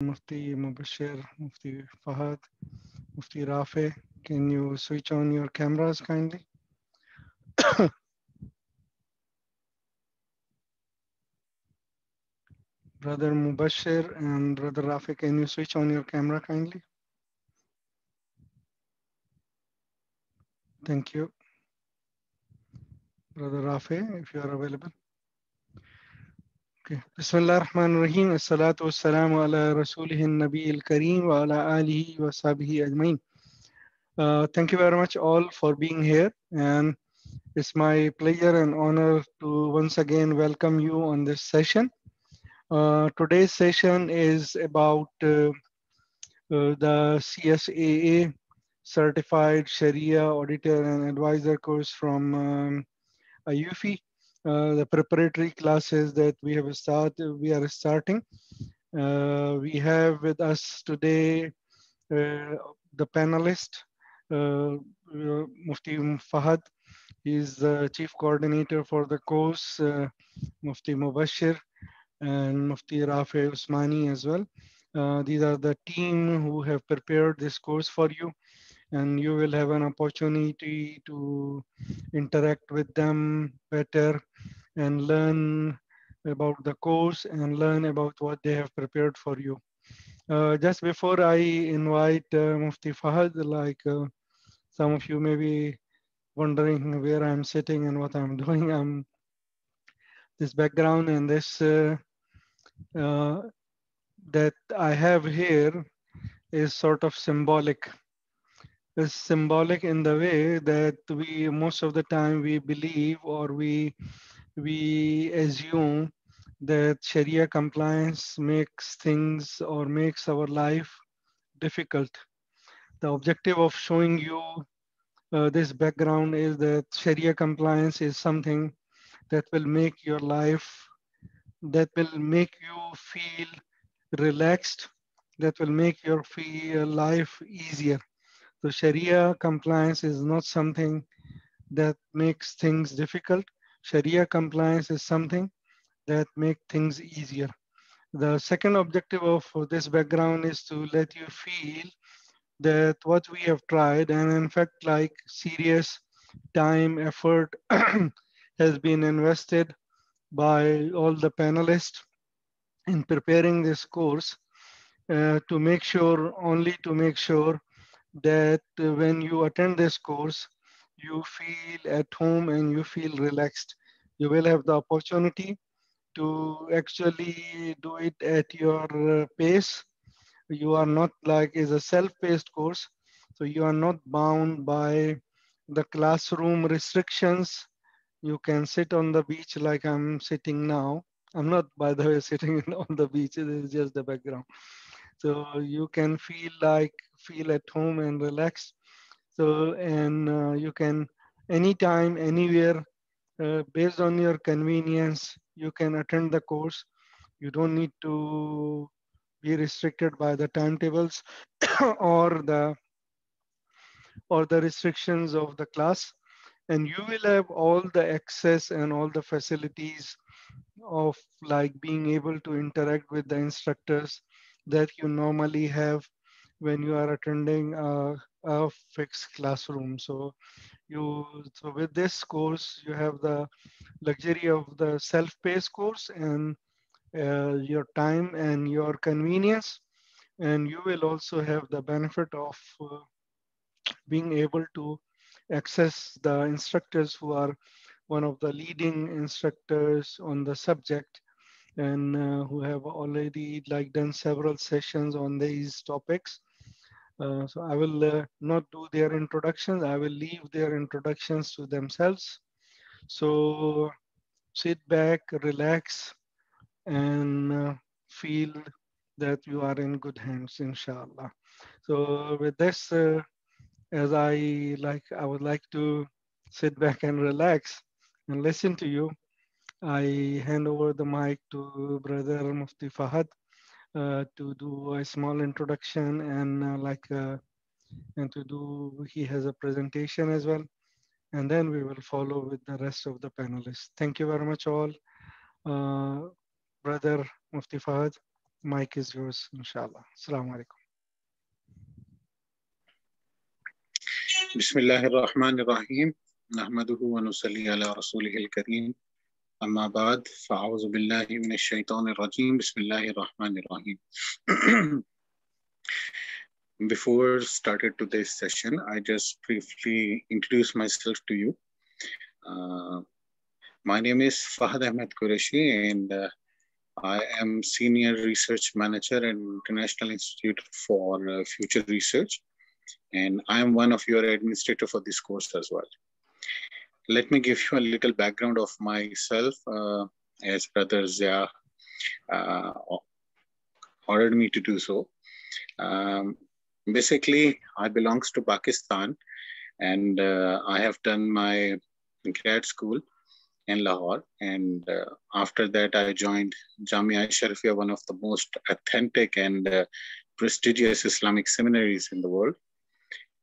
Mufti Mubashir, Mufti Fahad, Mufti Rafi. Can you switch on your cameras kindly? Brother Mubashir and Brother Rafi, can you switch on your camera kindly? Thank you. Brother Rafi, if you are available. Ar-Rahman ar-Rahim. As-salatu was-salamu ala rasulihi nabi al-kareem wa ala alihi wa sahbihi ajmain. Uh, thank you very much all for being here and it's my pleasure and honor to once again welcome you on this session. Uh, today's session is about uh, uh the CSAA certified Sharia auditor and advisor course from um. Uh, the preparatory classes that we have started, we are starting. Uh, we have with us today uh, the panelist, Mufti Fahad. Is the chief coordinator for the course, Mufti Mubashir and Mufti Rafi Usmani as well. Uh, these are the team who have prepared this course for you and you will have an opportunity to interact with them better and learn about the course and learn about what they have prepared for you. Uh, just before I invite uh, Mufti Fahad, like uh, some of you may be wondering where I'm sitting and what I'm doing. I'm this background and this uh, uh, that I have here is sort of symbolic is symbolic in the way that we most of the time we believe or we we assume that Sharia compliance makes things or makes our life difficult. The objective of showing you uh, this background is that Sharia compliance is something that will make your life, that will make you feel relaxed, that will make your feel life easier. So Sharia compliance is not something that makes things difficult. Sharia compliance is something that make things easier. The second objective of this background is to let you feel that what we have tried and in fact like serious time effort has been invested by all the panelists in preparing this course uh, to make sure only to make sure that when you attend this course, you feel at home and you feel relaxed. You will have the opportunity to actually do it at your uh, pace. You are not like is a self-paced course. So you are not bound by the classroom restrictions. You can sit on the beach like I'm sitting now. I'm not, by the way, sitting on the beach. It is just the background. So you can feel like feel at home and relaxed. So and uh, you can anytime, anywhere, uh, based on your convenience, you can attend the course. You don't need to be restricted by the timetables or the or the restrictions of the class and you will have all the access and all the facilities of like being able to interact with the instructors that you normally have when you are attending a, a fixed classroom. So you so with this course, you have the luxury of the self-paced course and uh, your time and your convenience. And you will also have the benefit of uh, being able to access the instructors who are one of the leading instructors on the subject and uh, who have already like done several sessions on these topics. Uh, so I will uh, not do their introductions. I will leave their introductions to themselves. So sit back, relax, and uh, feel that you are in good hands, inshallah. So with this, uh, as I like, I would like to sit back and relax and listen to you. I hand over the mic to Brother Mufti Fahad uh, to do a small introduction and uh, like uh, and to do he has a presentation as well and then we will follow with the rest of the panelists. Thank you very much all. Uh, Brother Mufti Fahad. mic is yours, inshallah. Assalamu alaikum. بسم الله الرحمن الرحيم نحمده ونصلي على رسوله الكريم أما بعد فأعوذ بالله من الشيطان الرجيم بسم الله الرحمن الرحيم Before started today's session, I just briefly introduce myself to you. Uh, my name is Fahad Ahmed Qureshi and uh, I am Senior Research Manager at International Institute for uh, Future Research and I am one of your administrator for this course as well. Let me give you a little background of myself uh, as Brother Zia uh, ordered me to do so. Um, basically, I belongs to Pakistan and uh, I have done my grad school in Lahore. And uh, after that, I joined Jamia Ashrafia, one of the most authentic and uh, prestigious Islamic seminaries in the world.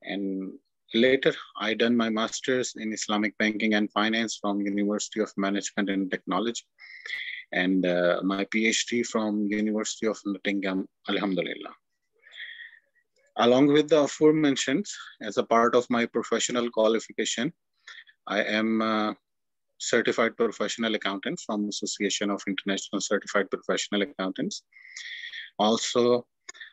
And later, I done my master's in Islamic banking and finance from University of Management and Technology, and uh, my PhD from University of Nottingham, Alhamdulillah. Along with the aforementioned, as a part of my professional qualification, I am a certified professional accountant from Association of International Certified Professional Accountants. Also,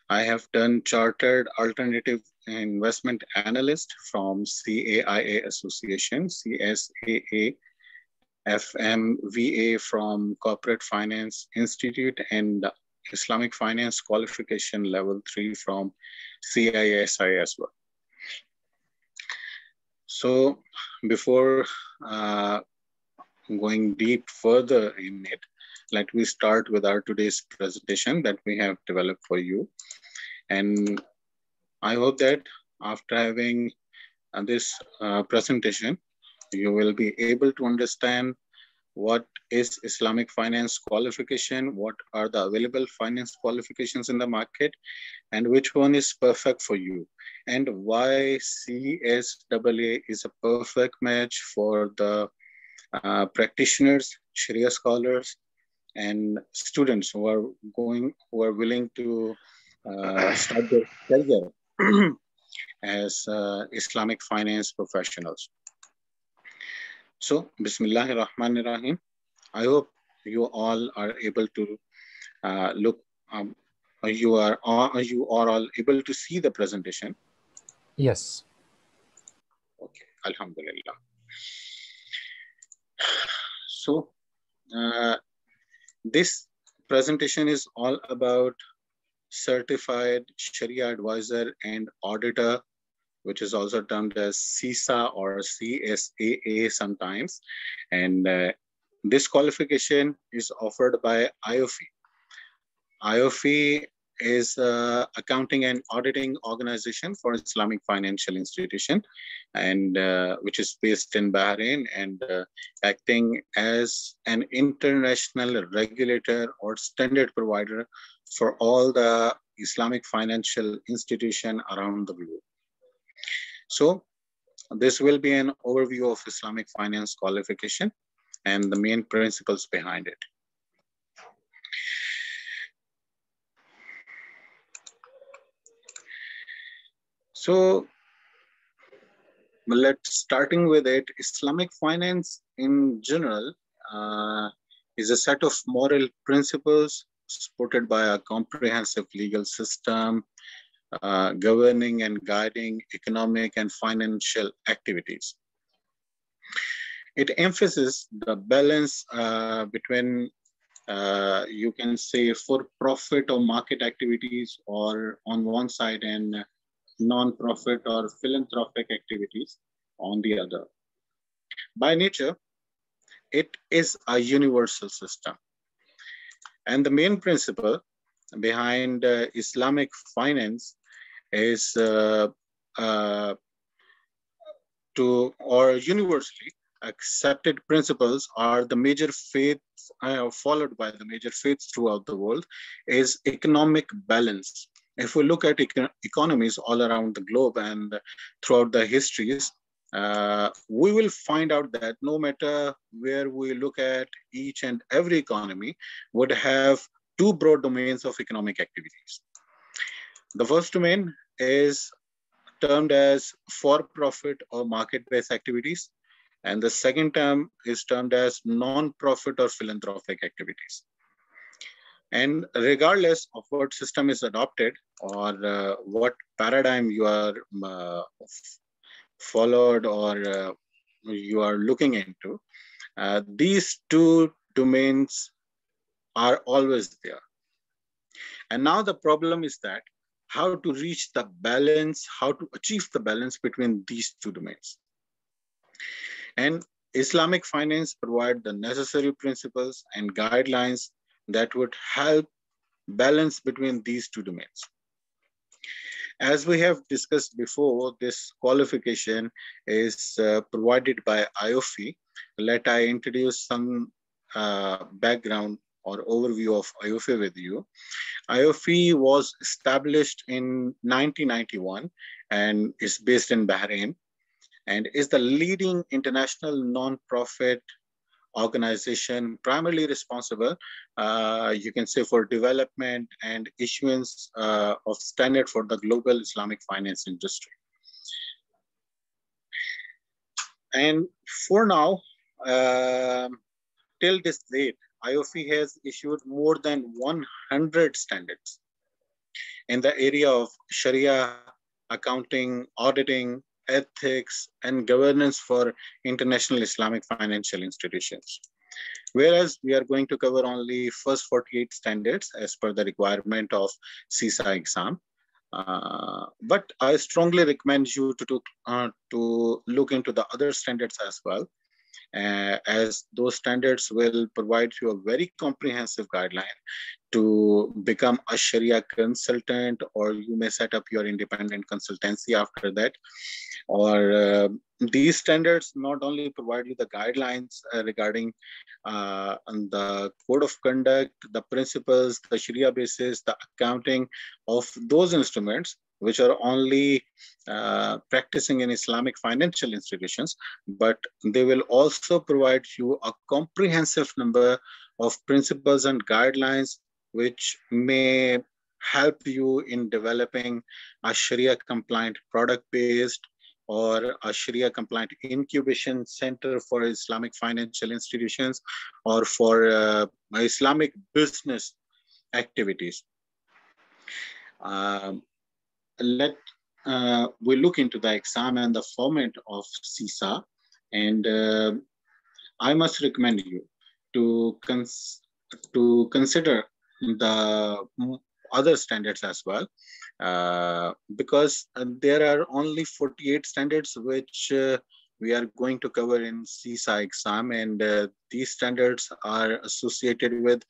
I have done Chartered Alternative Investment Analyst from CAIA Association, CSAA, FMVA from Corporate Finance Institute, and Islamic Finance Qualification Level 3 from CISI as well. So before uh, going deep further in it, let me start with our today's presentation that we have developed for you. And I hope that after having uh, this uh, presentation, you will be able to understand what is Islamic finance qualification, what are the available finance qualifications in the market, and which one is perfect for you, and why CSAA is a perfect match for the uh, practitioners, Sharia scholars, and students who are going, who are willing to uh, start their career as uh, Islamic finance professionals. So, Bismillah ar-Rahman ar-Rahim. I hope you all are able to uh, look, um, you are, are you are all able to see the presentation? Yes. Okay, Alhamdulillah. So, uh, this presentation is all about certified Sharia advisor and auditor, which is also termed as CISA or CSAA sometimes. And uh, this qualification is offered by AAOIFI. AAOIFI is uh, accounting and auditing organization for Islamic financial institution, and uh, which is based in Bahrain and uh, acting as an international regulator or standard provider for all the Islamic financial institution around the globe. So this will be an overview of Islamic finance qualification and the main principles behind it. So let's starting with it, Islamic finance in general uh, is a set of moral principles supported by a comprehensive legal system uh, governing and guiding economic and financial activities. It emphasizes the balance uh, between, uh, you can say, for profit or market activities, or on one side, and non-profit or philanthropic activities on the other. By nature, it is a universal system. And the main principle behind uh, Islamic finance is uh, uh, to, or universally accepted principles are the major faiths uh, followed by the major faiths throughout the world is economic balance. If we look at econ economies all around the globe and throughout the histories, uh, we will find out that no matter where we look at each and every economy would have two broad domains of economic activities. The first domain is termed as for-profit or market-based activities. And the second term is termed as non-profit or philanthropic activities. And regardless of what system is adopted or uh, what paradigm you are uh, followed or uh, you are looking into, uh, these two domains are always there. And now the problem is that how to reach the balance, how to achieve the balance between these two domains. And Islamic finance provide the necessary principles and guidelines that would help balance between these two domains. As we have discussed before, this qualification is uh, provided by AAOIFI. Let I introduce some uh, background or overview of AAOIFI with you. AAOIFI was established in 1991 and is based in Bahrain and is the leading international non-profit organization primarily responsible, uh, you can say, for development and issuance uh, of standard for the global Islamic finance industry. And for now, uh, till this date, AAOIFI has issued more than 100 standards in the area of Sharia, accounting, auditing, ethics, and governance for international Islamic financial institutions. Whereas we are going to cover only first 48 standards as per the requirement of CISA exam. Uh, but I strongly recommend you to, to, uh, to look into the other standards as well uh, as those standards will provide you a very comprehensive guideline to become a Sharia consultant, or you may set up your independent consultancy after that. Or uh, these standards not only provide you the guidelines uh, regarding uh, the code of conduct, the principles, the Sharia basis, the accounting of those instruments, which are only uh, practicing in Islamic financial institutions, but they will also provide you a comprehensive number of principles and guidelines which may help you in developing a Sharia compliant product based or a Sharia compliant incubation center for Islamic financial institutions or for uh, Islamic business activities. Um, let uh, we look into the exam and the format of CISA, and uh, I must recommend you to cons to consider the other standards as well, uh, because there are only 48 standards which uh, we are going to cover in CISA exam, and uh, these standards are associated with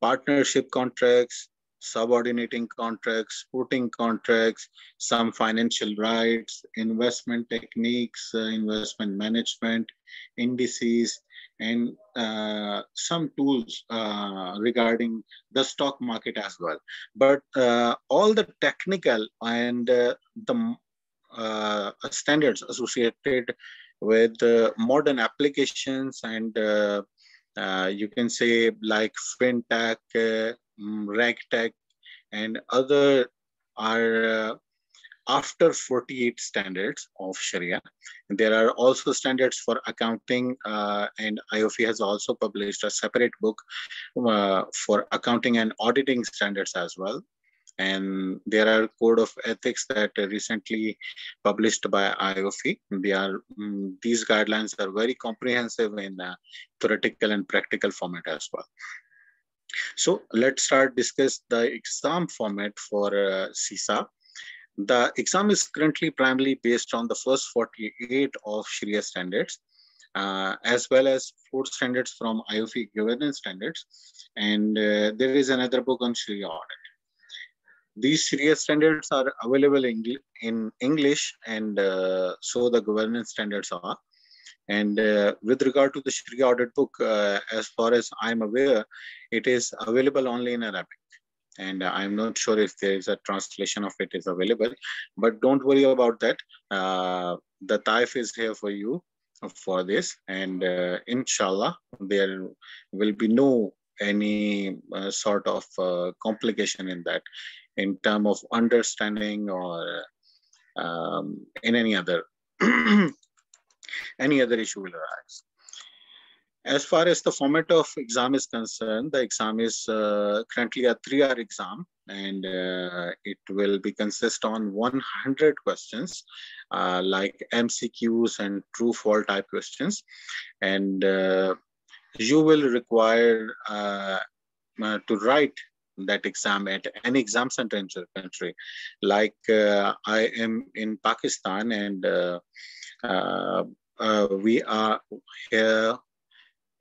partnership contracts, subordinating contracts, sporting contracts, some financial rights, investment techniques, uh, investment management, indices, and uh, some tools uh, regarding the stock market as well. But uh, all the technical and uh, the uh, standards associated with modern applications and you can say like fintech um, RegTech, and other are uh, after 48 standards of Sharia. And there are also standards for accounting, uh, and AAOIFI has also published a separate book uh, for accounting and auditing standards as well. And there are code of ethics that recently published by AAOIFI. They are um, these guidelines are very comprehensive in theoretical and practical format as well. So let's start discuss the exam format for uh, CISA. The exam is currently primarily based on the first 48 of Sharia standards, uh, as well as four standards from AAOIFI governance standards. And uh, there is another book on Sharia audit. These Sharia standards are available in, in English and uh, so the governance standards are. And uh, with regard to the Sharia audit book, uh, as far as I'm aware, it is available only in Arabic. And I'm not sure if there is a translation of it is available, but don't worry about that. Uh, the Taif is here for you for this. And uh, inshallah, there will be no any uh, sort of uh, complication in that in term of understanding or um, in any other any other issue will arise. As far as the format of exam is concerned, the exam is uh, currently a three-hour exam and uh, it will be consist on 100 questions uh, like MCQs and true false type questions. And uh, you will require uh, uh, to write that exam at any exam center in your country. Like I am in Pakistan and we are here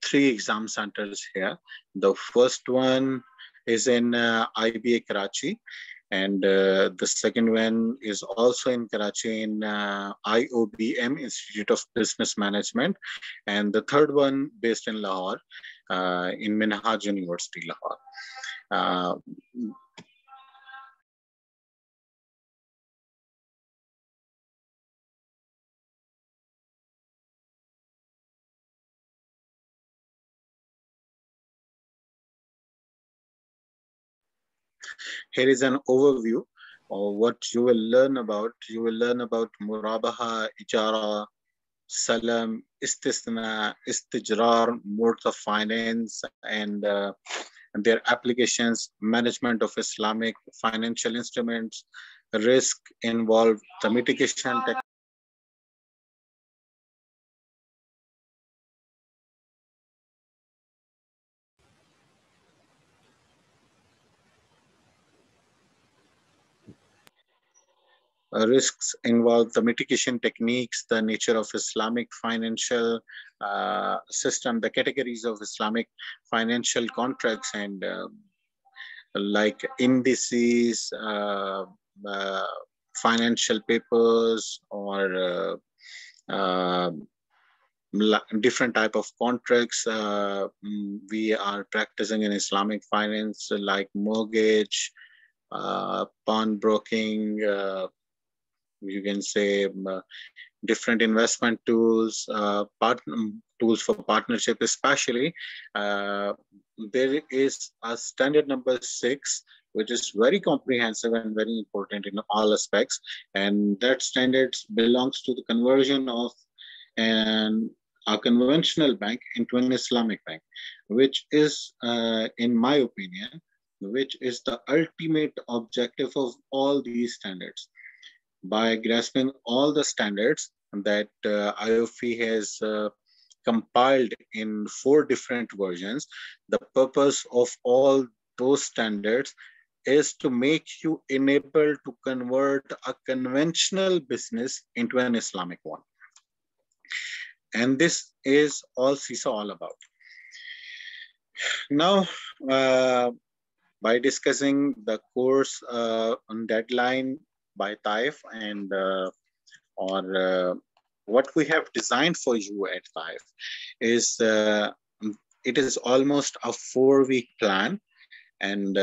three exam centers here. The first one is in uh, IBA Karachi, and uh, the second one is also in Karachi in uh, IOBM, Institute of Business Management, and the third one based in Lahore, uh, in Minhaj University, Lahore. Here is an overview of what you will learn about. You will learn about Murabaha, Ijara, Salam, Istisna, Istijrar, modes of finance, and, uh, and their applications, management of Islamic financial instruments, risk involved, the mitigation Uh, risks involve the mitigation techniques, the nature of Islamic financial uh, system, the categories of Islamic financial contracts, and uh, like indices, uh, financial papers, or different type of contracts uh, mm, we are practicing in islamic finance like mortgage uh, pawnbroking uh, you can say um, uh, different investment tools, uh, part, um, tools for partnership, especially. Uh, there is a standard number six, which is very comprehensive and very important in all aspects. And that standard belongs to the conversion of an, a conventional bank into an Islamic bank, which is, uh, in my opinion, which is the ultimate objective of all these standards by grasping all the standards that uh, has uh, compiled in four different versions. The purpose of all those standards is to make you enable to convert a conventional business into an Islamic one. And this is all CISA all about. Now, uh, by discussing the course uh, on deadline by Taif and uh, or uh, what we have designed for you at Taif is uh, it is almost a four week plan. And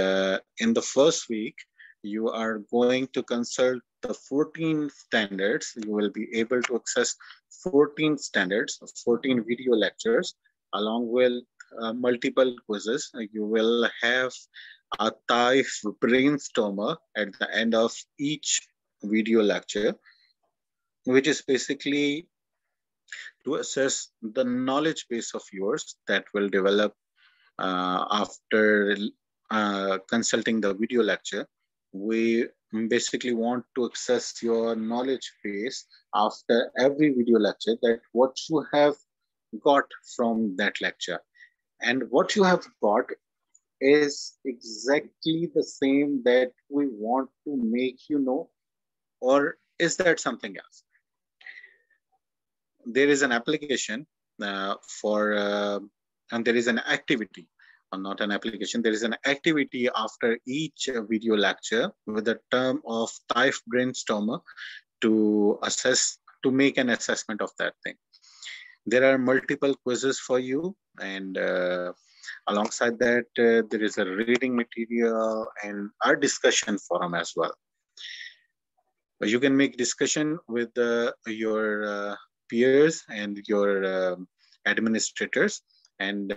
in the first week, you are going to consult the 14 standards. You will be able to access 14 standards, 14 video lectures, along with uh, multiple quizzes. You will have a Taif brainstormer at the end of each video lecture, which is basically to assess the knowledge base of yours that will develop uh, after uh, consulting the video lecture. We basically want to access your knowledge base after every video lecture that what you have got from that lecture. And what you have got is exactly the same that we want to make you know, or is that something else? There is an application uh, for, uh, and there is an activity, or not an application, there is an activity after each video lecture with the term of Taif brainstormer to assess, to make an assessment of that thing. There are multiple quizzes for you and uh, Alongside that, uh, there is a reading material and our discussion forum as well. You can make discussion with uh, your uh, peers and your um, administrators and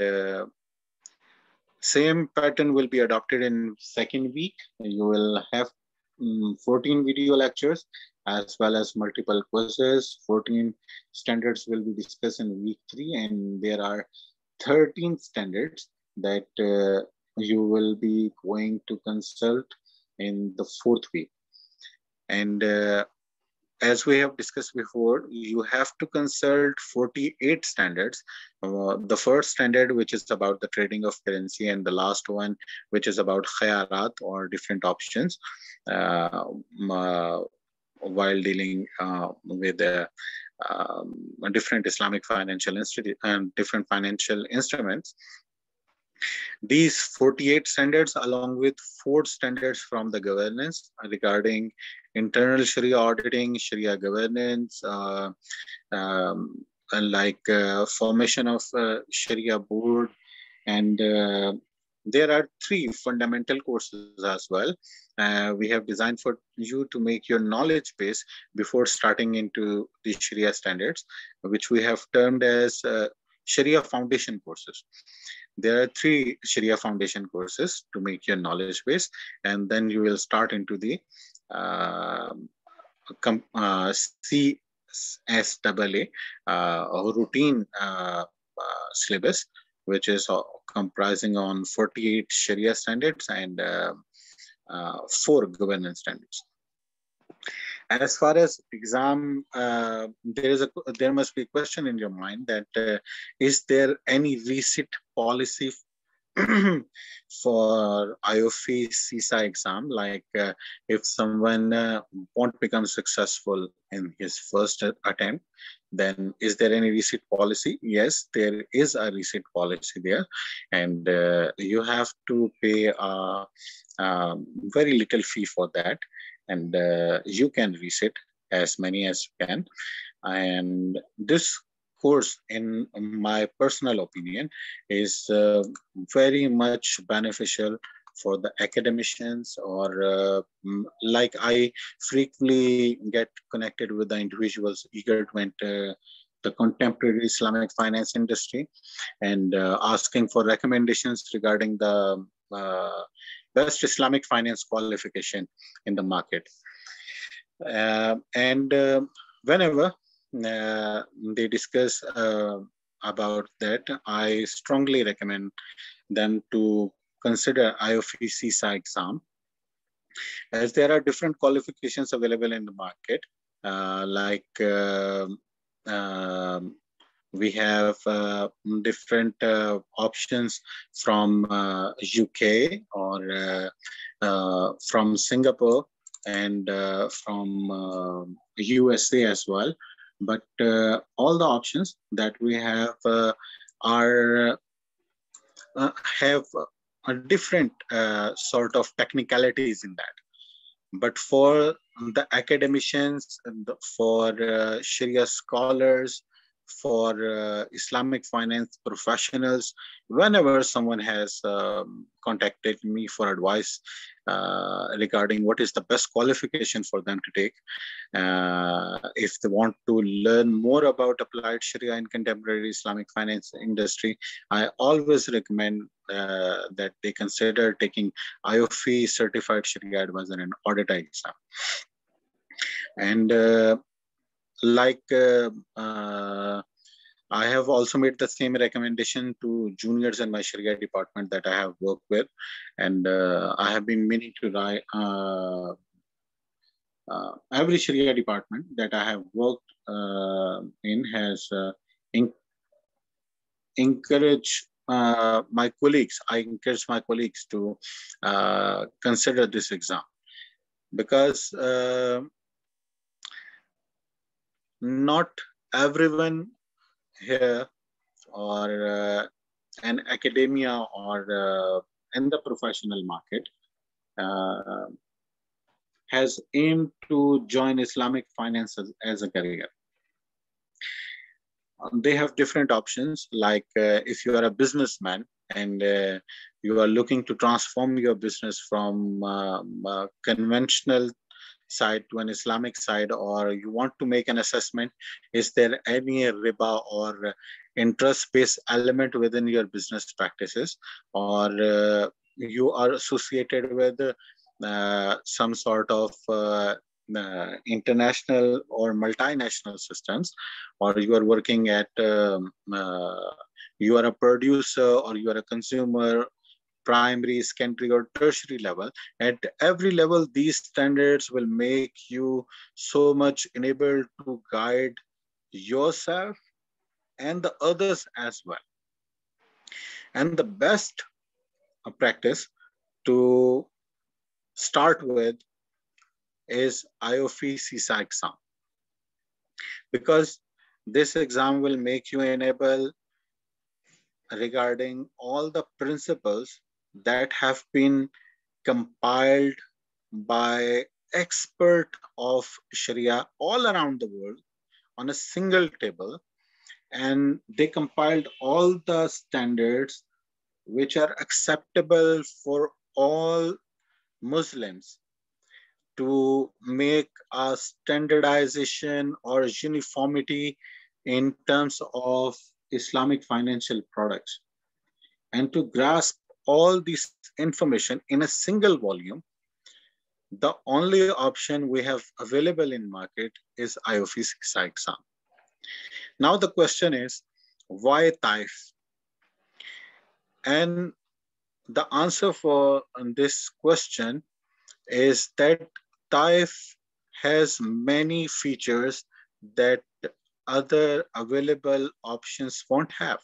Same pattern will be adopted in second week. You will have um, 14 video lectures as well as multiple quizzes. 14 standards will be discussed in week three and there are 13 standards that uh, you will be going to consult in the fourth week. And uh, as we have discussed before, you have to consult 48 standards. Uh, the first standard, which is about the trading of currency, and the last one, which is about khayarat or different options uh, uh, while dealing uh, with um, different Islamic financial institute and different financial instruments. These 48 standards, along with four standards from the governance regarding internal Sharia auditing, Sharia governance, uh, um, like uh, formation of uh, Sharia board, and uh, there are three fundamental courses as well. Uh, we have designed for you to make your knowledge base before starting into the Sharia standards, which we have termed as uh, Sharia foundation courses there are three Sharia foundation courses to make your knowledge base, and then you will start into the uh, uh, CSAA uh, routine uh, uh, syllabus, which is uh, comprising on 48 Sharia standards and uh, four governance standards. As far as exam uh, there is a there must be a question in your mind that uh, is there any resit policy for AAOIFI CISA exam? Like uh, if someone uh, won't become successful in his first attempt then is there any resit policy? Yes there is a resit policy there. And uh, you have to pay a, a very little fee for that. And uh, you can reset as many as you can. And this course, in my personal opinion, is uh, very much beneficial for the academicians or uh, like I frequently get connected with the individuals eager to enter the contemporary Islamic finance industry and uh, asking for recommendations regarding the uh, best Islamic finance qualification in the market. Uh, and uh, whenever uh, they discuss about that, I strongly recommend them to consider AAOIFI CISA exam as there are different qualifications available in the market, uh, like uh, um, we have uh, different uh, options from uh, UK or uh, from Singapore and from USA as well. But all the options that we have are have a different sort of technicalities in that. But for the academicians, for uh, Sharia scholars, for uh, Islamic finance professionals. Whenever someone has um, contacted me for advice uh, regarding what is the best qualification for them to take, uh, if they want to learn more about applied Sharia in contemporary Islamic finance industry, I always recommend uh, that they consider taking AAOIFI certified Sharia advisor and auditor exam. And uh, like uh, uh, I have also made the same recommendation to juniors in my Sharia department that I have worked with, and uh, I have been meaning to write uh, uh, every Sharia department that I have worked uh, in has in encouraged my colleagues. I encourage my colleagues to consider this exam because not everyone here or uh, an academia or uh, in the professional market uh, has aimed to join Islamic finance as, as a career. Um, they have different options, like uh, if you are a businessman and uh, you are looking to transform your business from um, conventional side to an Islamic side, or you want to make an assessment, is there any riba or interest-based element within your business practices, or uh, you are associated with uh, some sort of uh, uh, international or multinational systems, or you are working at, um, uh, you are a producer or you are a consumer primary, secondary, or tertiary level. At every level, these standards will make you so much enabled to guide yourself and the others as well. And the best uh, practice to start with is AAOIFI CISA exam. Because this exam will make you enable regarding all the principles that have been compiled by expert of Sharia all around the world on a single table. And they compiled all the standards which are acceptable for all Muslims to make a standardization or uniformity in terms of Islamic financial products. And to grasp all this information in a single volume, the only option we have available in market is AAOIFI CISA exam. Now the question is, why TAIF? And the answer for this question is that TAIF has many features that other available options won't have.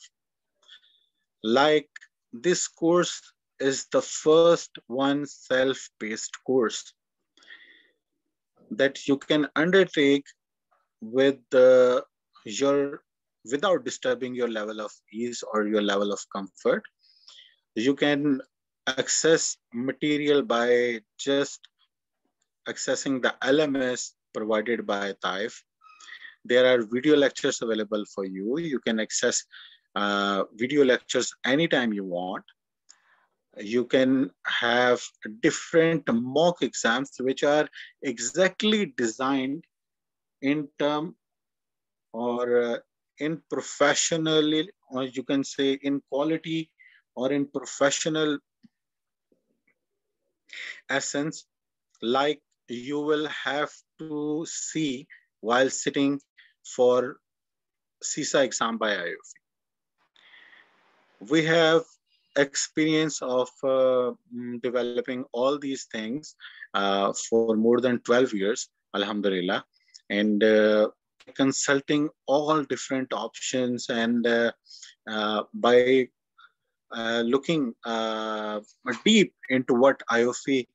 Like this course is the first one self-paced course that you can undertake with the, your without disturbing your level of ease or your level of comfort. You can access material by just accessing the LMS provided by TAIF. There are video lectures available for you. You can access uh, video lectures anytime you want. You can have different mock exams which are exactly designed in term or uh, in professionally, or you can say in quality or in professional essence, like you will have to see while sitting for CISA exam by AAOIFI we have experience of uh, mm, developing all these things uh, for more than 12 years, Alhamdulillah, and uh, consulting all different options and uh, uh, by uh, looking deep into what AAOIFI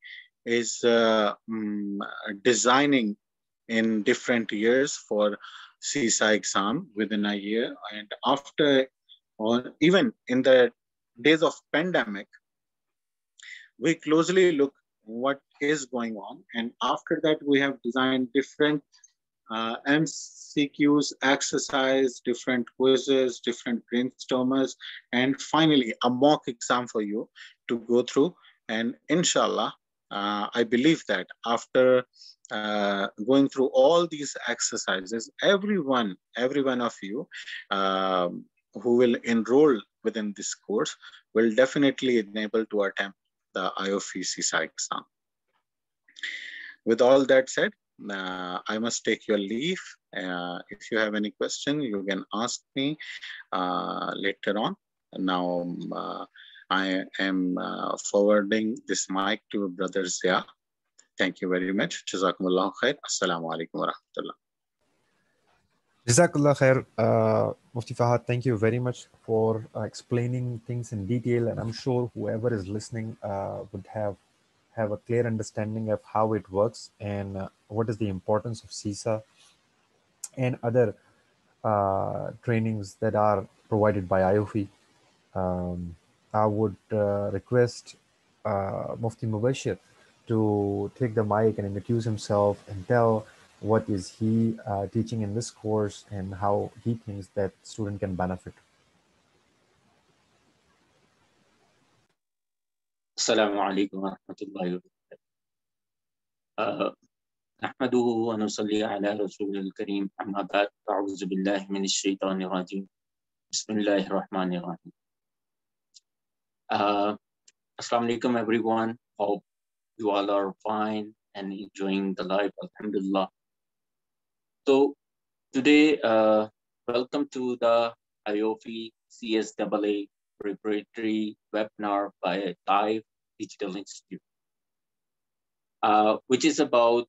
is um, designing in different years for CISA exam within a year. And after or even in the days of pandemic, we closely look what is going on. And after that, we have designed different uh, MCQs, exercise, different quizzes, different brainstormers, and finally a mock exam for you to go through. And inshallah, uh, I believe that after uh, going through all these exercises, everyone, every one of you um, who will enroll within this course will definitely enable to attempt the AAOIFI CISA exam. With all that said, uh, I must take your leave. Uh, if you have any question, you can ask me uh, later on. Now, um, I am uh, forwarding this mic to Brother Zia. Thank you very much. Jazakumullah khair. Assalamu alaikum wa rahmatullah. Jazakallah khair, uh, Mufti Fahad. Thank you very much for uh, explaining things in detail, and I'm sure whoever is listening uh, would have have a clear understanding of how it works and uh, what is the importance of CISA and other uh, trainings that are provided by AAOIFI. Um, I would uh, request Mufti Mubashir to take the mic and introduce himself and tell what is he uh, teaching in this course and how he thinks that student can benefit. Assalamu alaikum wa rahmatullahi wa uh, نحمده ونصلي على رسول الكريم أما بعد أعوذ بالله من الشيطان الرجيم بسم الله الرحمن الرحيم uh, Assalamu alaikum everyone hope you all are fine and enjoying the life alhamdulillah so today uh, welcome to the AAOIFI CSAA preparatory webinar by TAIF Digital Institute uh, which is about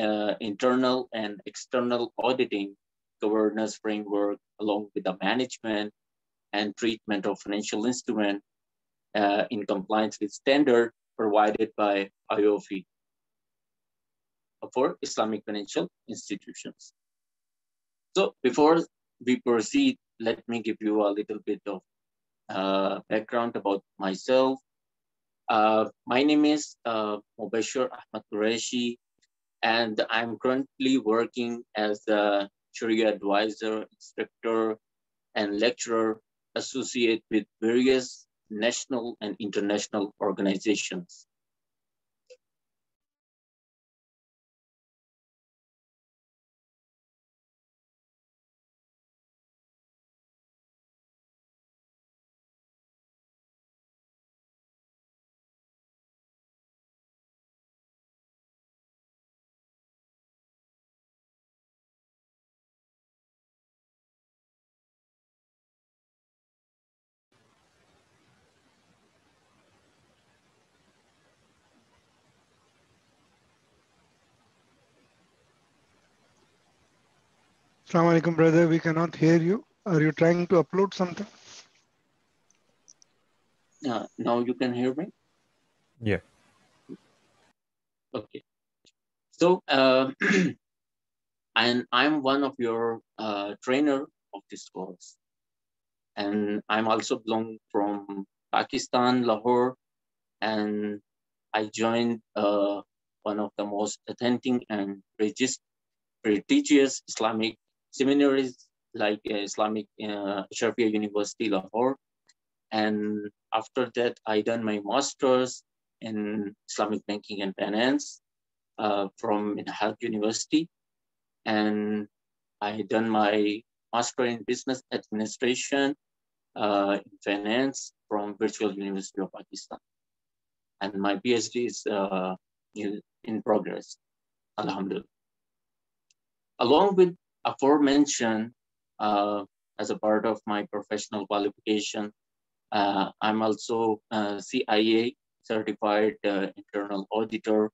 uh, internal and external auditing governance framework along with the management and treatment of financial instrument uh, in compliance with standard provided by AAOIFI for Islamic financial institutions. So before we proceed, let me give you a little bit of uh, background about myself. Uh, my name is uh, Mubashir Ahmad Qureshi and I'm currently working as a Sharia advisor, instructor, and lecturer associate with various national and international organizations. Assalamu alaikum, brother. We cannot hear you. Are you trying to upload something? Uh, now you can hear me? Yeah. Okay. So, uh, and I'm one of your uh, trainer of this course. And I'm also belong from Pakistan, Lahore, and I joined uh, one of the most authentic and prestigious Islamic seminaries like uh, Islamic uh, University, Lahore. And after that, I done my master's in Islamic banking and finance uh, from Minhaj University. And I done my master in business administration uh, in finance from Virtual University of Pakistan. And my PhD is uh, in, in progress, Alhamdulillah. Along with aforementioned uh, as a part of my professional qualification. Uh, I'm also CIA certified uh, internal auditor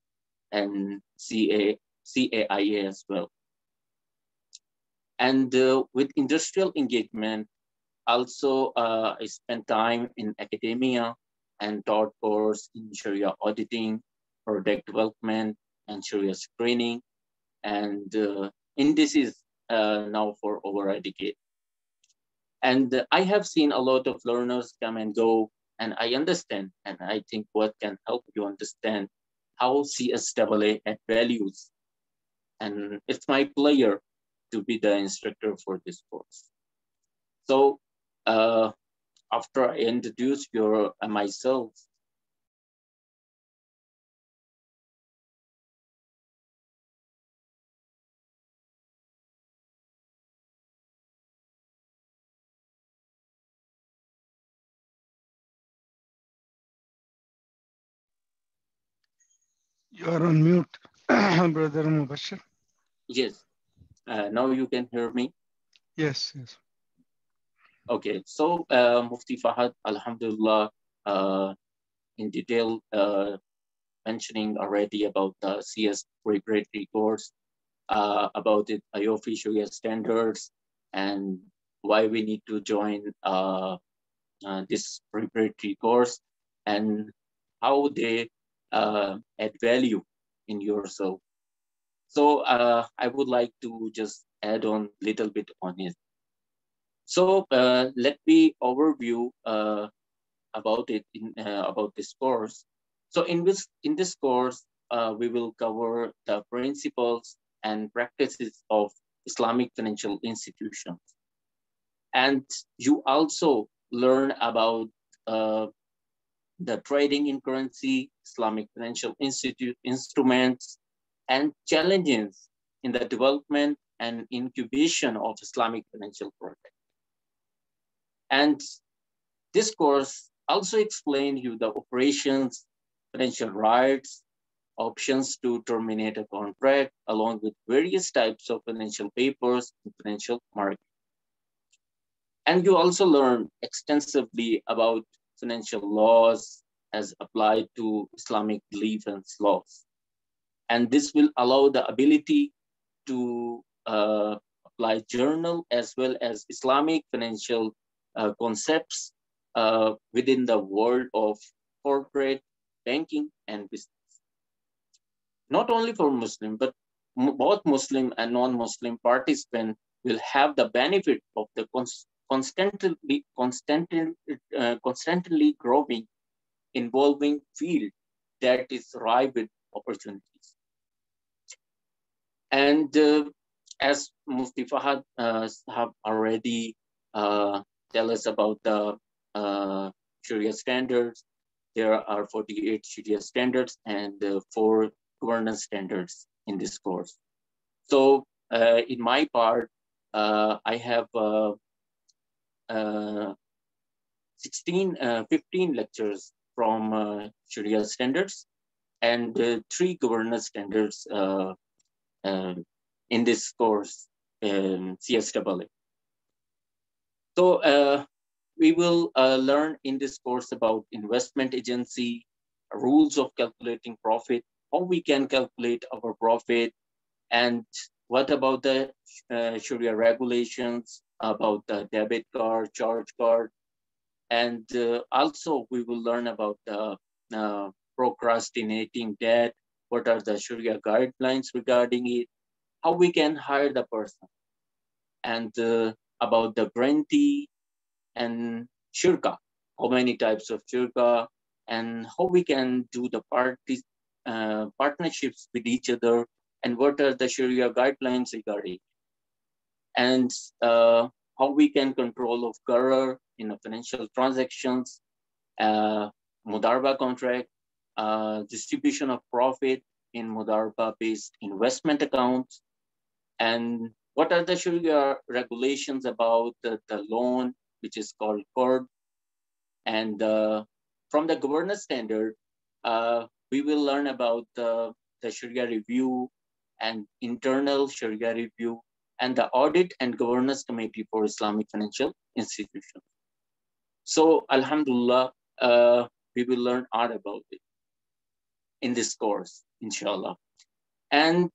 and CA, CAIA as well. And uh, with industrial engagement, also uh, I spent time in academia and taught course in Sharia auditing, product development, and Sharia screening, and uh, indices uh, now for over a decade. And I have seen a lot of learners come and go, and I understand, and I think what can help you understand how CSAA add values. And it's my pleasure to be the instructor for this course. So uh, after I introduce your uh, myself, You are on mute, brother Mubashir. Yes. Uh, now you can hear me? Yes, yes. Okay, so uh, Mufti Fahad, Alhamdulillah, uh, in detail uh, mentioning already about the CS preparatory course, uh, about it, AAOIFI Sharia standards, and why we need to join uh, uh, this preparatory course, and how they uh, add value in yourself. So uh, I would like to just add on a little bit on it. So uh, let me overview uh, about it in uh, about this course. So in this in this course, uh, we will cover the principles and practices of Islamic financial institutions, and you also learn about uh, the trading in currency, Islamic financial institute instruments, and challenges in the development and incubation of Islamic financial project. And this course also explained you the operations, financial rights, options to terminate a contract, along with various types of financial papers and financial market. And you also learn extensively about financial laws as applied to Islamic and laws. And this will allow the ability to uh, apply journal as well as Islamic financial uh, concepts uh, within the world of corporate banking and business. Not only for Muslim, but both Muslim and non-Muslim participants will have the benefit of the constantly, constantly, uh, constantly growing, involving field that is ripe with opportunities. And uh, as Mufti Fahad uh, have already uh, tell us about the uh, Sharia standards, there are 48 Sharia standards and uh, four governance standards in this course. So uh, in my part, I have uh, 16, uh, 15 lectures from uh, Sharia standards and three governance standards um, in this course, um, CSAA. So we will uh, learn in this course about investment agency, rules of calculating profit, how we can calculate our profit, and what about the uh, Sharia regulations, about the debit card, charge card. And uh, also we will learn about the uh, procrastinating debt, what are the Sharia guidelines regarding it, how we can hire the person, and uh, about the grantee and shirka, how many types of shirka, and how we can do the parties, uh, partnerships with each other, and what are the Sharia guidelines regarding and uh, how we can control of gharar in financial transactions, uh, mudarba contract, uh, distribution of profit in mudarba-based investment accounts, and what are the Sharia regulations about the, the loan, which is called qard, and uh, from the governance standard, uh, we will learn about the, the Sharia review and internal Sharia review and the Audit and Governance Committee for Islamic Financial Institutions. So Alhamdulillah, uh, we will learn all about it in this course, inshallah. And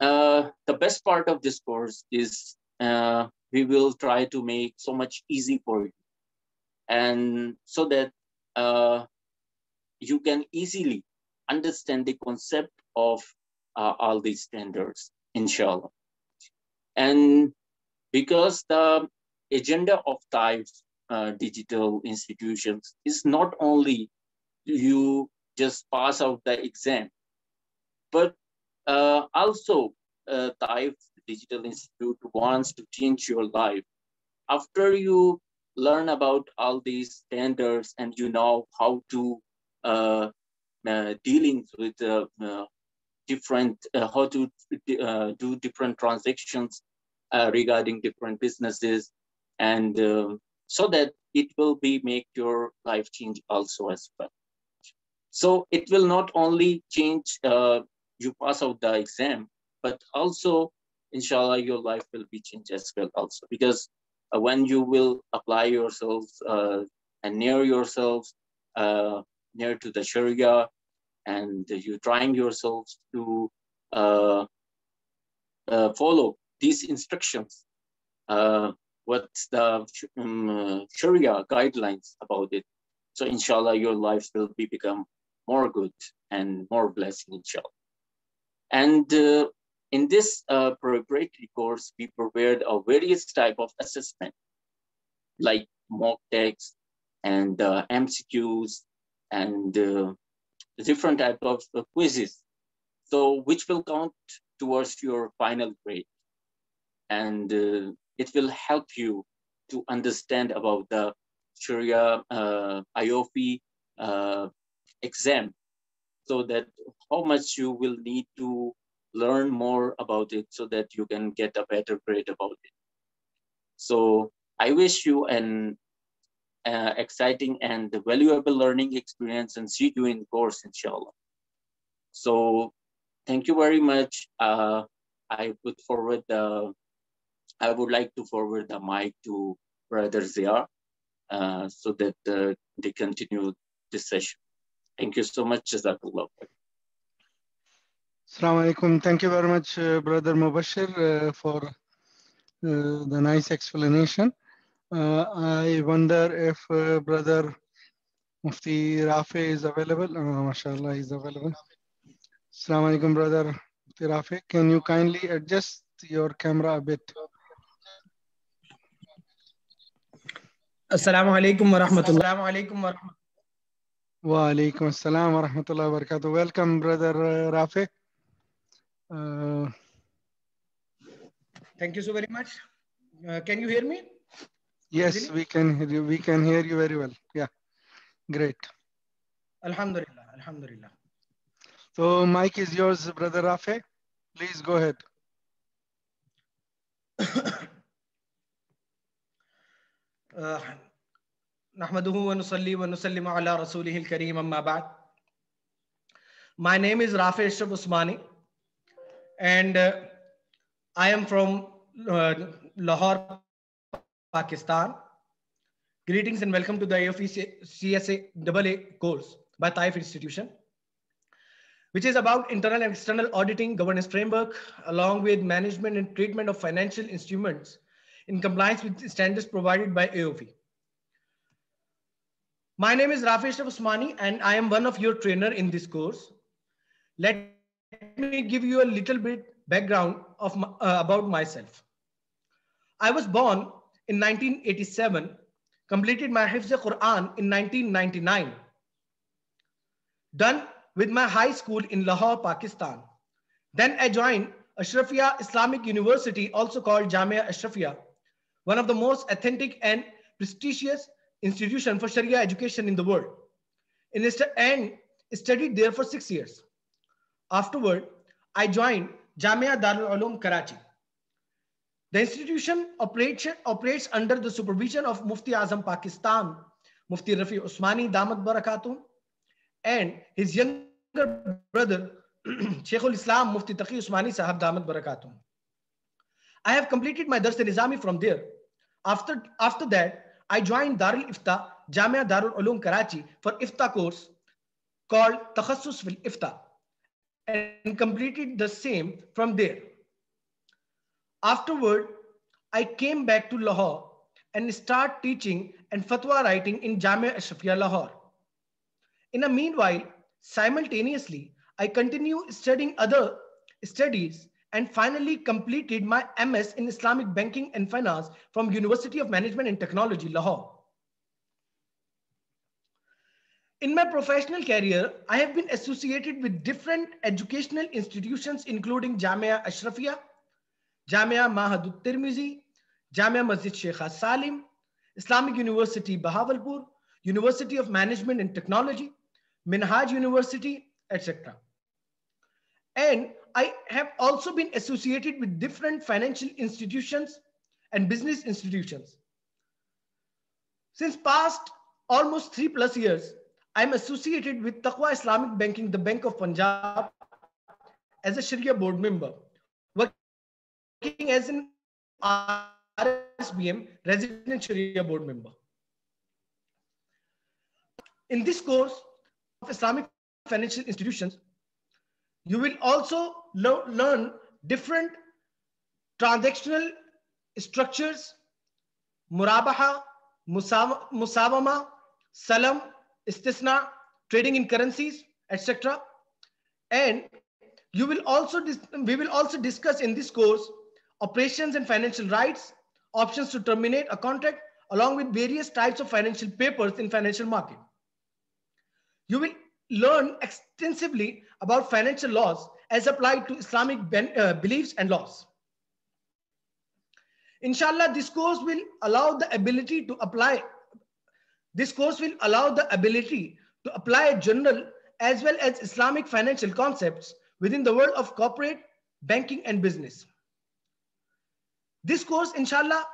uh, the best part of this course is uh, we will try to make so much easy for you. And so that uh, you can easily understand the concept of uh, all these standards, inshallah. And because the agenda of TAIF's uh, digital institutions is not only you just pass out the exam, but uh, also uh, TIFE Digital Institute wants to change your life. After you learn about all these standards and you know how to uh, uh, dealing with uh, uh different, uh, how to uh, do different transactions uh, regarding different businesses. And um, so that it will be make your life change also as well. So it will not only change, uh, you pass out the exam, but also, inshallah, your life will be changed as well also. Because uh, when you will apply yourselves uh, and near yourselves, near to the Sharia, and you're trying yourselves to uh, uh, follow these instructions, uh, the um, Sharia guidelines about it. So inshallah, your life will be become more good and more blessing, inshallah. And uh, in this uh, preparatory course, we prepared a various type of assessment, like mock tests and uh, MCQs and uh, different type of quizzes. So which will count towards your final grade. And uh, it will help you to understand about the Sharia uh, AAOIFI uh, exam so that how much you will need to learn more about it so that you can get a better grade about it. So I wish you an uh, exciting and valuable learning experience and see you in course, inshallah. So thank you very much. Uh, I put forward the, I would like to forward the mic to Brother Zia uh, so that uh, they continue this session. Thank you so much, Jazakallah. Assalamu alaikum. Thank you very much, uh, Brother Mubashir, uh, for the nice explanation. Uh, I wonder if uh, Brother Mufti Rafi is available. Uh, mashallah, is available. Assalamu alaikum, Brother Mufti Rafi. Can you kindly adjust your camera a bit? Assalamu alaikum wa rahmatullah. Assalamu alaikum wa rahmatullah. Wa alaikum assalam wa rahmatullahi wa barakatuh. Welcome, Brother uh, Rafi. Uh, Thank you so very much. Uh, can you hear me? Yes, we can hear you. We can hear you very well. Yeah, great. Alhamdulillah. Alhamdulillah. So, Mike is yours, brother Rafi. Please go ahead. نحمده ونصلي ونسلم على رسوله الكريم أما بعد. My name is Rafi Ashraf Usmani and uh, I am from uh, Lahore, Pakistan. Greetings and welcome to the AAOIFI CSA AA course by Taif Institution, which is about internal and external auditing governance framework along with management and treatment of financial instruments in compliance with standards provided by AAOIFI. My name is Rafi Ashraf Usmani and I am one of your trainer in this course. Let me give you a little bit background of my, uh, about myself. I was born in 1987, completed my Hifz Quran in 1999, done with my high school in Lahore, Pakistan. Then I joined Ashrafia Islamic University, also called Jamia Ashrafia, one of the most authentic and prestigious institution for Sharia education in the world. In and studied there for six years. Afterward, I joined Jamia Darul Ulum Karachi. The institution operates, under the supervision of Mufti Azam Pakistan, Mufti Rafi Usmani Damat Barakatun, and his younger brother, Sheikhul Islam Mufti Taqi Usmani Sahab Damat Barakatun. I have completed my Dars Nizami from there. After, after that, I joined Darul Ifta, Jamia Darul Ulum Karachi for Ifta course called Takhassus fil Ifta and completed the same from there. Afterward, I came back to Lahore and start teaching and fatwa writing in Jamia Ashrafia Lahore. In the meanwhile, simultaneously, I continue studying other studies and finally completed my MS in Islamic Banking and Finance from University of Management and Technology, Lahore. In my professional career, I have been associated with different educational institutions, including Jamia Ashrafia, Jamia Mahadut Tirmizi, Jamia Masjid Sheikh Salim, Islamic University Bahawalpur, University of Management and Technology, Minhaj University, etc. And I have also been associated with different financial institutions and business institutions. Since past almost three plus years, I'm associated with Taqwa Islamic Banking, the Bank of Punjab, as a Sharia board member, working as an RSBM, resident Sharia board member. In this course of Islamic financial institutions, you will also learn different transactional structures, murabaha, musaw- musawama, salam, istisna, trading in currencies, etc. And you will also we will also discuss in this course operations and financial rights, options to terminate a contract, along with various types of financial papers in financial market. You will learn extensively about financial laws as applied to Islamic ben- uh, beliefs and laws. Inshallah, this course will allow the ability to apply. This course will allow the ability to apply general as well as Islamic financial concepts within the world of corporate, banking and business. This course, inshallah,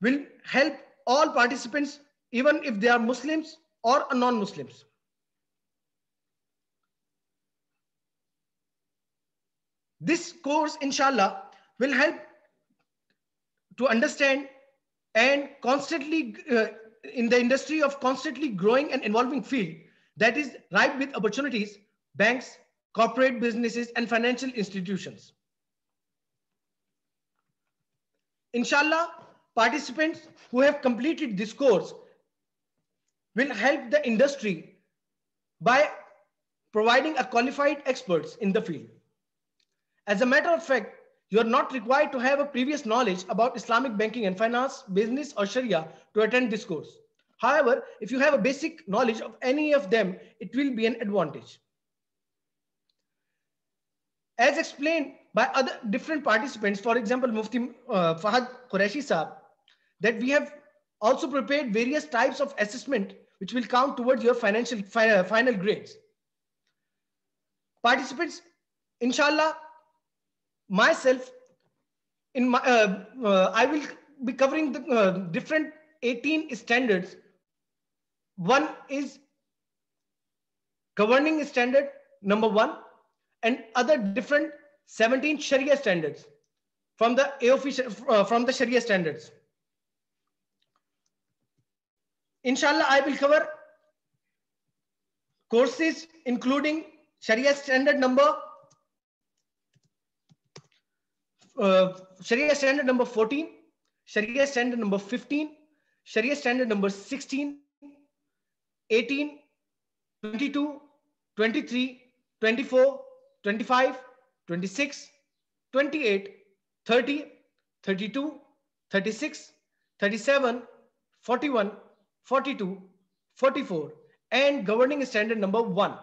will help all participants, even if they are Muslims or non-Muslims. This course, inshallah, will help to understand and constantly uh, in the industry of constantly growing and evolving field that is ripe with opportunities, banks, corporate businesses, and financial institutions. Inshallah, participants who have completed this course will help the industry by providing a qualified experts in the field. As a matter of fact, you are not required to have a previous knowledge about Islamic banking and finance, business or Sharia to attend this course. However, if you have a basic knowledge of any of them, it will be an advantage. As explained by other different participants, for example, Mufti uh, Fahad Qureshi Saab, that we have also prepared various types of assessment which will count towards your financial fi uh, final grades. Participants, inshallah, myself, in my, uh, uh, I will be covering the uh, different 18 standards. One is governing standard, number one, and other different 17 Sharia standards from the AAOIFI, uh, from the Sharia standards. Inshallah, I will cover courses including Sharia standard number uh, Sharia standard number 14, Sharia standard number 15, Sharia standard number 16, 18, 22, 23, 24, 25, 26, 28, 30, 32, 36, 37, 41, 42, 44, and governing standard number one.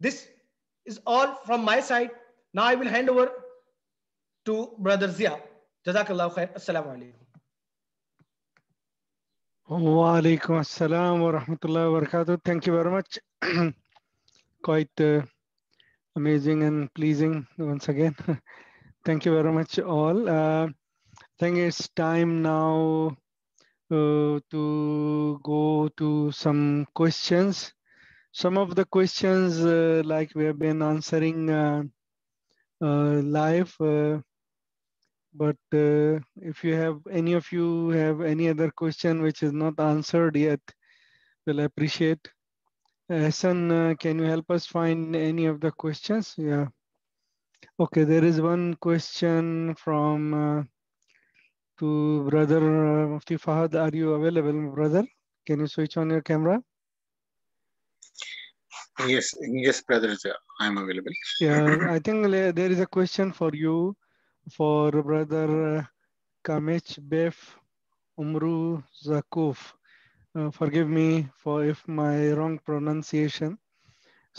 This is all from my side. Now I will hand over to Brother Zia. Jazakallah khair. Assalamu alaikum. Wa alaikum assalam wa rahmatullahi wa barakatuh. Thank you very much. Quite uh, amazing and pleasing once again. Thank you very much all. Uh, I think it's time now uh, to go to some questions some of the questions uh, like we have been answering uh, uh, live but if you have any of you have any other question which is not answered yet we'll appreciate Hassan, uh, can you help us find any of the questions? Yeah. Okay, there is one question from uh, to brother uh, Mufti Fahad. Are you available, brother? Can you switch on your camera? Yes, yes, brother, I'm available. Yeah, I think there is a question for you, for brother uh, Kamech Bef Umru Zakuf. Uh, forgive me for if my wrong pronunciation.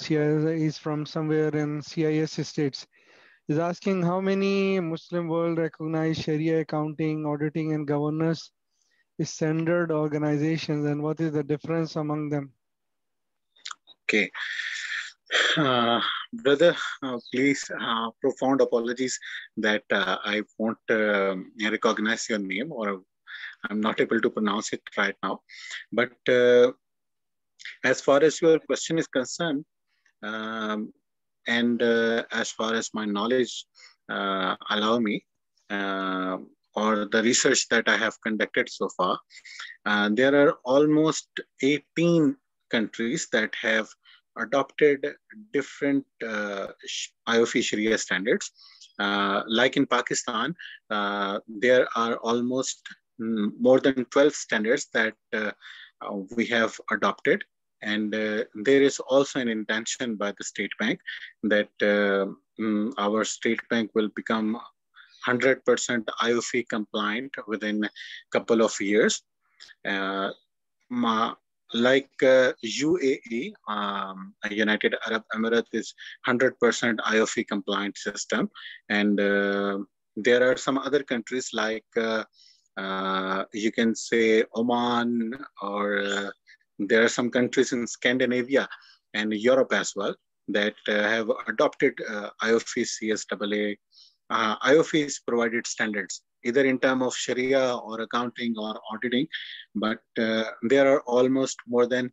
is from somewhere in CIS states. Is asking how many Muslim world recognized Sharia accounting, auditing, and governance is standard organizations, and what is the difference among them? Okay. Uh, brother, uh, please, uh, profound apologies that uh, I won't um, recognize your name or I'm not able to pronounce it right now. But uh, as far as your question is concerned, um, and uh, as far as my knowledge allow me, or the research that I have conducted so far, there are almost 18 countries that have adopted different uh, Sharia standards. Uh, like in Pakistan, uh, there are almost mm, more than 12 standards that uh, uh, we have adopted. And uh, there is also an intention by the state bank that mm, our state bank will become 100% AAOIFI compliant within a couple of years. Ma like uh, UAE, um, United Arab Emirates is 100% AAOIFI compliant system. And uh, there are some other countries like uh, uh you can say Oman or uh, there are some countries in Scandinavia and Europe as well that uh, have adopted uh, AAOIFI CSAA. Provided standards either in terms of Sharia or accounting or auditing, but uh, there are almost more than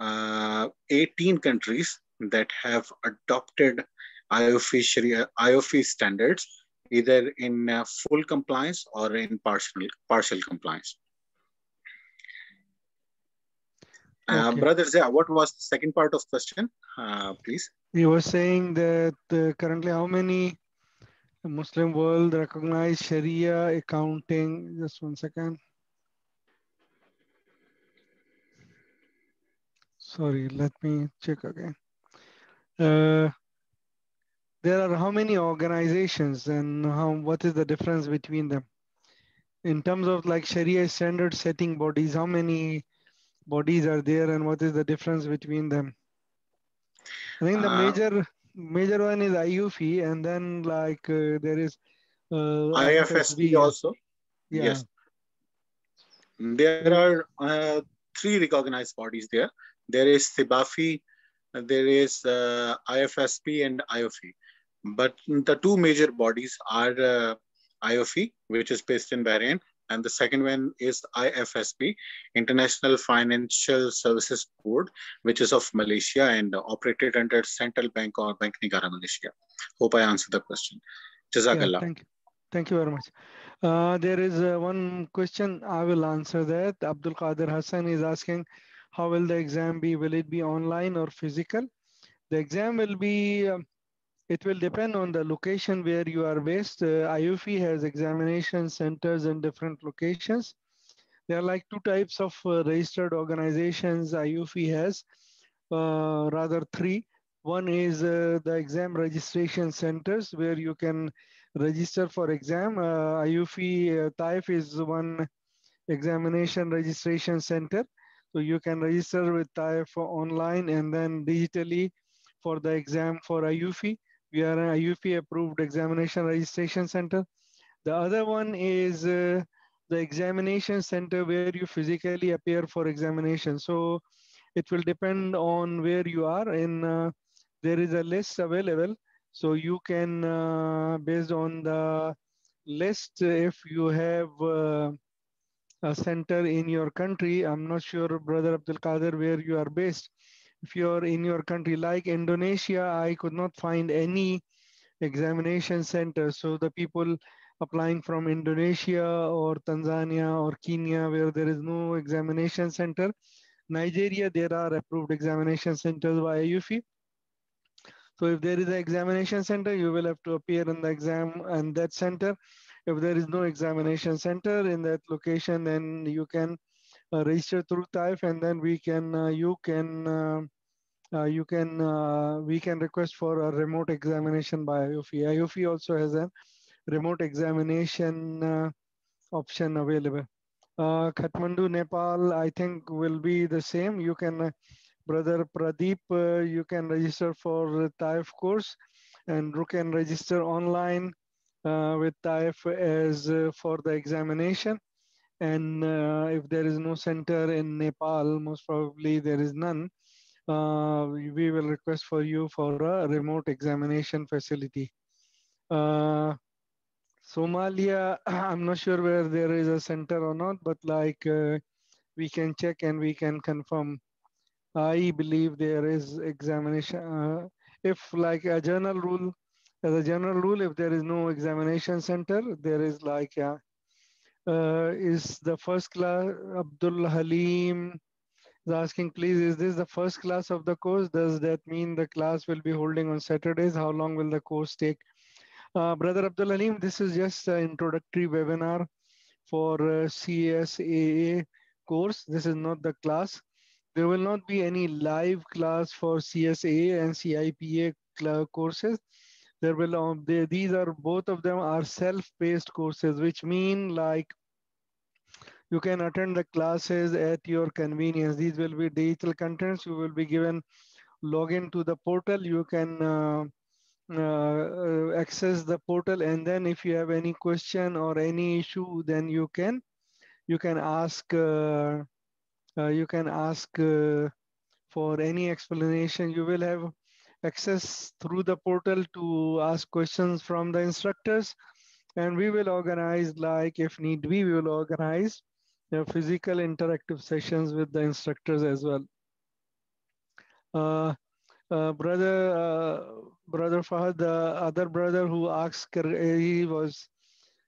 uh, 18 countries that have adopted AAOIFI Sharia, AAOIFI standards, either in uh, full compliance or in partial, partial compliance. Uh, Okay. Brother Zia, what was the second part of question, uh, please? You were saying that uh, currently how many Muslim world recognize Sharia accounting? Just one second. Sorry, let me check again. Uh, there are how many organizations and how what is the difference between them? In terms of like Sharia standard setting bodies, how many bodies are there and what is the difference between them? I think the Uh, major major one is AAOIFI and then like uh, there is uh, IFSB also. Yeah. Yes. There are uh, three recognized bodies there. There is CIBAFI, there is uh, IFSB and AAOIFI. But the two major bodies are uh, AAOIFI, which is based in Bahrain, and the second one is IFSB, International Financial Services Board, which is of Malaysia and operated under Central Bank or Bank Negara Malaysia. Hope I answered the question. Yeah, Jazakallah. thank you. Thank you very much. Uh, there is uh, one question. I will answer that. Abdul Qadir Hassan is asking, how will the exam be? Will it be online or physical? The exam will be, um, it will depend on the location where you are based. Uh, AAOIFI has examination centers in different locations. There are like two types of uh, registered organizations AAOIFI has, uh, rather three. One is uh, the exam registration centers where you can register for exam. Uh, AAOIFI uh, TAIF is one examination registration center. So you can register with TAIF online and then digitally for the exam for AAOIFI. We are an AAOIFI approved examination registration center. The other one is uh, the examination center where you physically appear for examination. So it will depend on where you are and uh, there is a list available so you can uh, based on the list if you have uh, a center in your country i'm not sure brother abdul qadir where you are based if you're in your country like indonesia i could not find any examination center so the people applying from indonesia or tanzania or kenya where there is no examination center nigeria there are approved examination centers by AAOIFI. So if there is an examination center, you will have to appear in the exam and that center. If there is no examination center in that location, then you can register through TAIF and then we can, uh, you can, uh, uh, you can, uh, we can request for a remote examination by AAOIFI. AAOIFI also has a remote examination uh, option available. Uh, Kathmandu, Nepal, I think will be the same. You can uh, Brother Pradeep, uh, you can register for TAIF course and you can register online uh, with TAIF as uh, for the examination. And uh, if there is no center in Nepal, most probably there is none, uh, we will request for you for a remote examination facility. Uh, Somalia, I'm not sure where there is a center or not, but like uh, we can check and we can confirm I believe there is examination. Uh, if like a general rule, as a general rule, if there is no examination center, there is like, uh, is the first class, Abdul Halim is asking, please, is this the first class of the course? Does that mean the class will be holding on Saturdays? How long will the course take? Uh, Brother Abdul Halim, this is just an introductory webinar for uh, CSAA course. This is not the class there will not be any live class for CSA and CIPA courses. There will um, they, these are both of them are self-paced courses, which mean like you can attend the classes at your convenience. These will be digital contents. You will be given login to the portal. You can uh, uh, access the portal, and then if you have any question or any issue, then you can you can ask. Uh, uh, you can ask uh, for any explanation. You will have access through the portal to ask questions from the instructors and we will organize like if need be, we will organize you know, physical interactive sessions with the instructors as well. Uh, uh, brother, uh, brother Fahad, the other brother who asked, he was,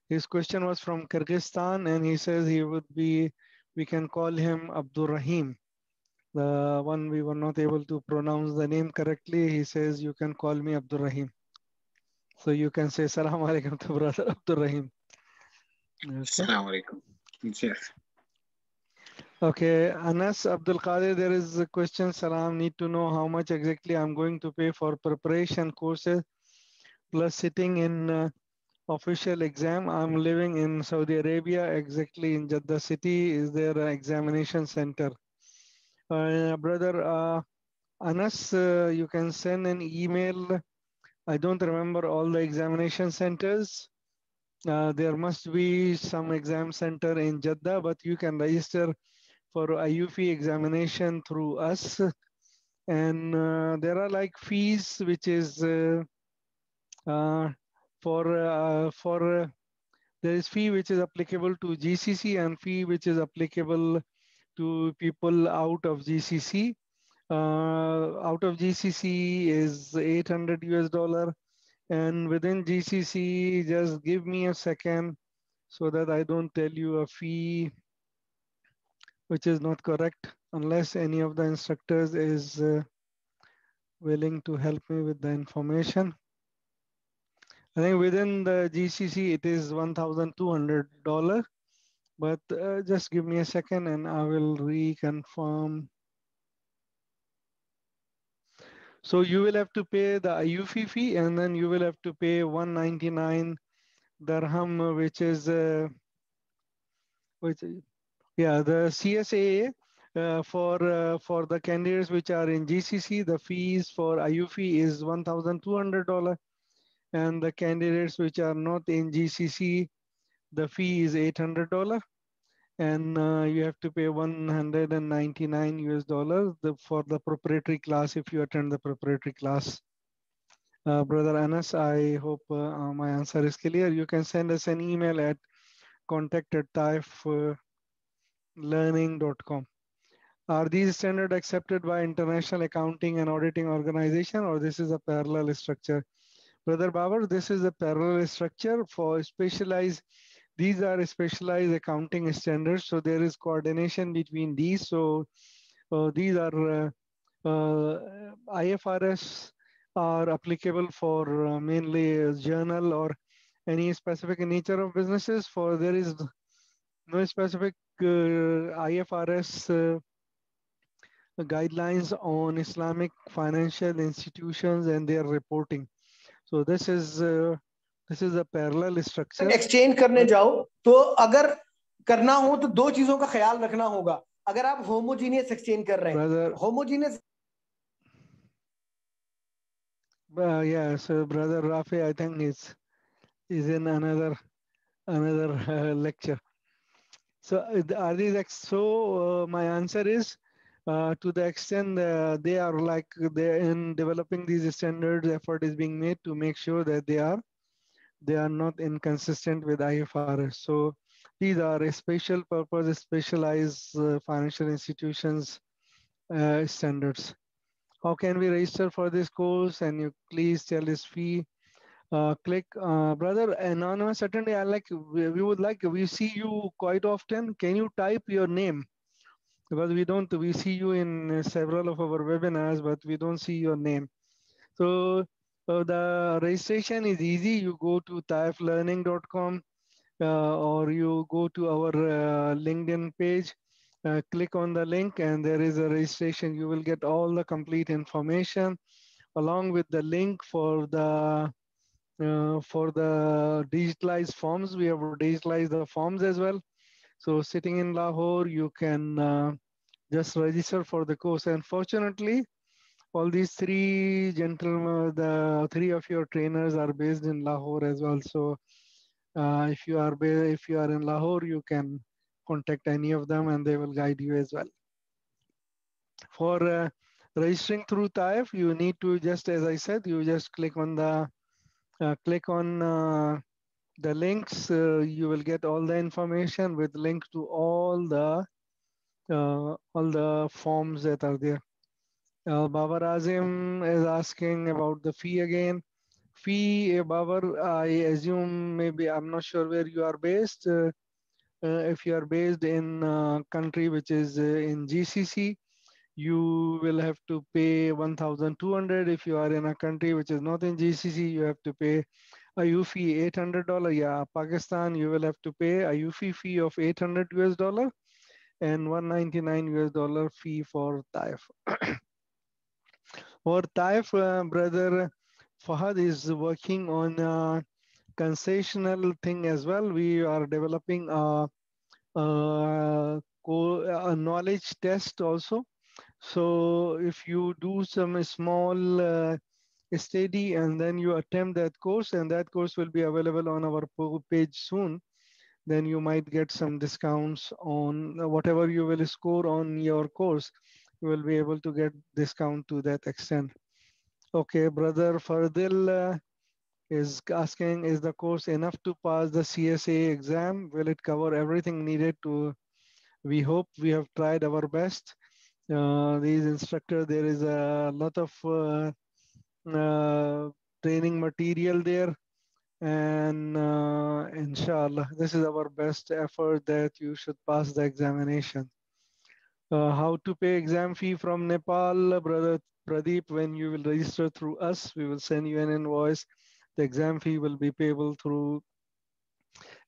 his question was from Kyrgyzstan and he says he would be, we can call him Abdul Rahim. The one we were not able to pronounce the name correctly, he says, you can call me Abdul Rahim. So you can say Salam alaikum to brother Abdul Rahim. Salam alaikum. Yes. Okay, Anas Abdul Qadir, there is a question. Salam, need to know how much exactly I'm going to pay for preparation courses plus sitting in uh, official exam. I'm living in Saudi Arabia, exactly in Jeddah city. Is there an examination center? Uh, brother uh, Anas, uh, you can send an email. I don't remember all the examination centers. There must be some exam center in Jeddah, but you can register for AAOIFI examination through us. And uh, there are like fees, which is uh, uh for, for there is fee which is applicable to GCC and fee which is applicable to people out of GCC. Uh, out of GCC is 800 US dollar and within GCC, just give me a second so that I don't tell you a fee which is not correct unless any of the instructors is uh, willing to help me with the information. I think within the GCC, it is $1,200, but uh, just give me a second and I will reconfirm. So you will have to pay the AAOIFI fee and then you will have to pay 199 dirham, which is, uh, which yeah, the CSAA uh, for uh, for the candidates which are in GCC, the fees for AAOIFI is $1,200. And the candidates which are not in GCC, the fee is $800. And uh, you have to pay 199 US dollars for the preparatory class if you attend the preparatory class. Uh, Brother Anas, I hope uh, my answer is clear. You can send us an email at contact at taif, uh, learning.com. Are these standards accepted by international accounting and auditing organization or this is a parallel structure? Brother Babar, this is a parallel structure for specialized, these are specialized accounting standards. So there is coordination between these. So uh, these are uh, uh, IFRS are applicable for uh, mainly journal or any specific nature of businesses for there is no specific IFRS guidelines on Islamic financial institutions and their reporting. So this is uh, this is a parallel structure. Exchange करने जाओ तो अगर करना हो तो दो चीज़ों का ख्याल रखना होगा अगर आप homogeneous exchange कर रहे हैं brother, uh, yeah so brother Rafi I think is is in another another uh, lecture so uh, are these so? Uh, my answer is uh, to the extent uh, they are like they in developing these standards, effort is being made to make sure that they are they are not inconsistent with IFRS. So these are a special purpose, specialized uh, financial institutions uh, standards. How can we register for this course? And you please tell us fee uh, click uh, brother anonymous certainly i like we, we, would like we see you quite often can you type your name because we don't we see you in several of our webinars but we don't see your name so uh, the registration is easy you go to taiflearning.com uh, or you go to our uh, linkedin page uh, click on the link and there is a registration you will get all the complete information along with the link for the uh, for the digitalized forms, we have digitalized the forms as well. So sitting in Lahore, you can uh, just register for the course. And fortunately, all these three gentlemen, the three of your trainers are based in Lahore as well. So uh, if you are if you are in Lahore, you can contact any of them and they will guide you as well. For uh, registering through TAIF, you need to just, as I said, you just click on the, uh, click on uh, the links. Uh, you will get all the information with link to all the, uh, all the forms that are there. Uh, Babar Azim is asking about the fee again. Fee, uh, Babar, I assume maybe, I'm not sure where you are based. Uh, uh, if you are based in a country which is uh, in GCC, you will have to pay 1,200. If you are in a country which is not in GCC, you have to pay AAOIFI $800. Yeah, Pakistan, you will have to pay AAOIFI fee of 800 US dollar and 199 US dollar fee for TAIF. for TAIF, uh, brother Fahad is working on a concessional thing as well. We are developing a, a, a knowledge test also. So if you do some small uh, study and then you attempt that course and that course will be available on our page soon, then you might get some discounts on whatever you will score on your course. You will be able to get discount to that extent. Okay, brother Fardil uh, is asking, is the course enough to pass the CSA exam? Will it cover everything needed to? We hope we have tried our best. Uh, these instructors, there is a lot of uh, uh, training material there. And uh, inshallah, this is our best effort that you should pass the examination. Uh, how to pay exam fee from Nepal, brother Pradeep, when you will register through us, we will send you an invoice. The exam fee will be payable through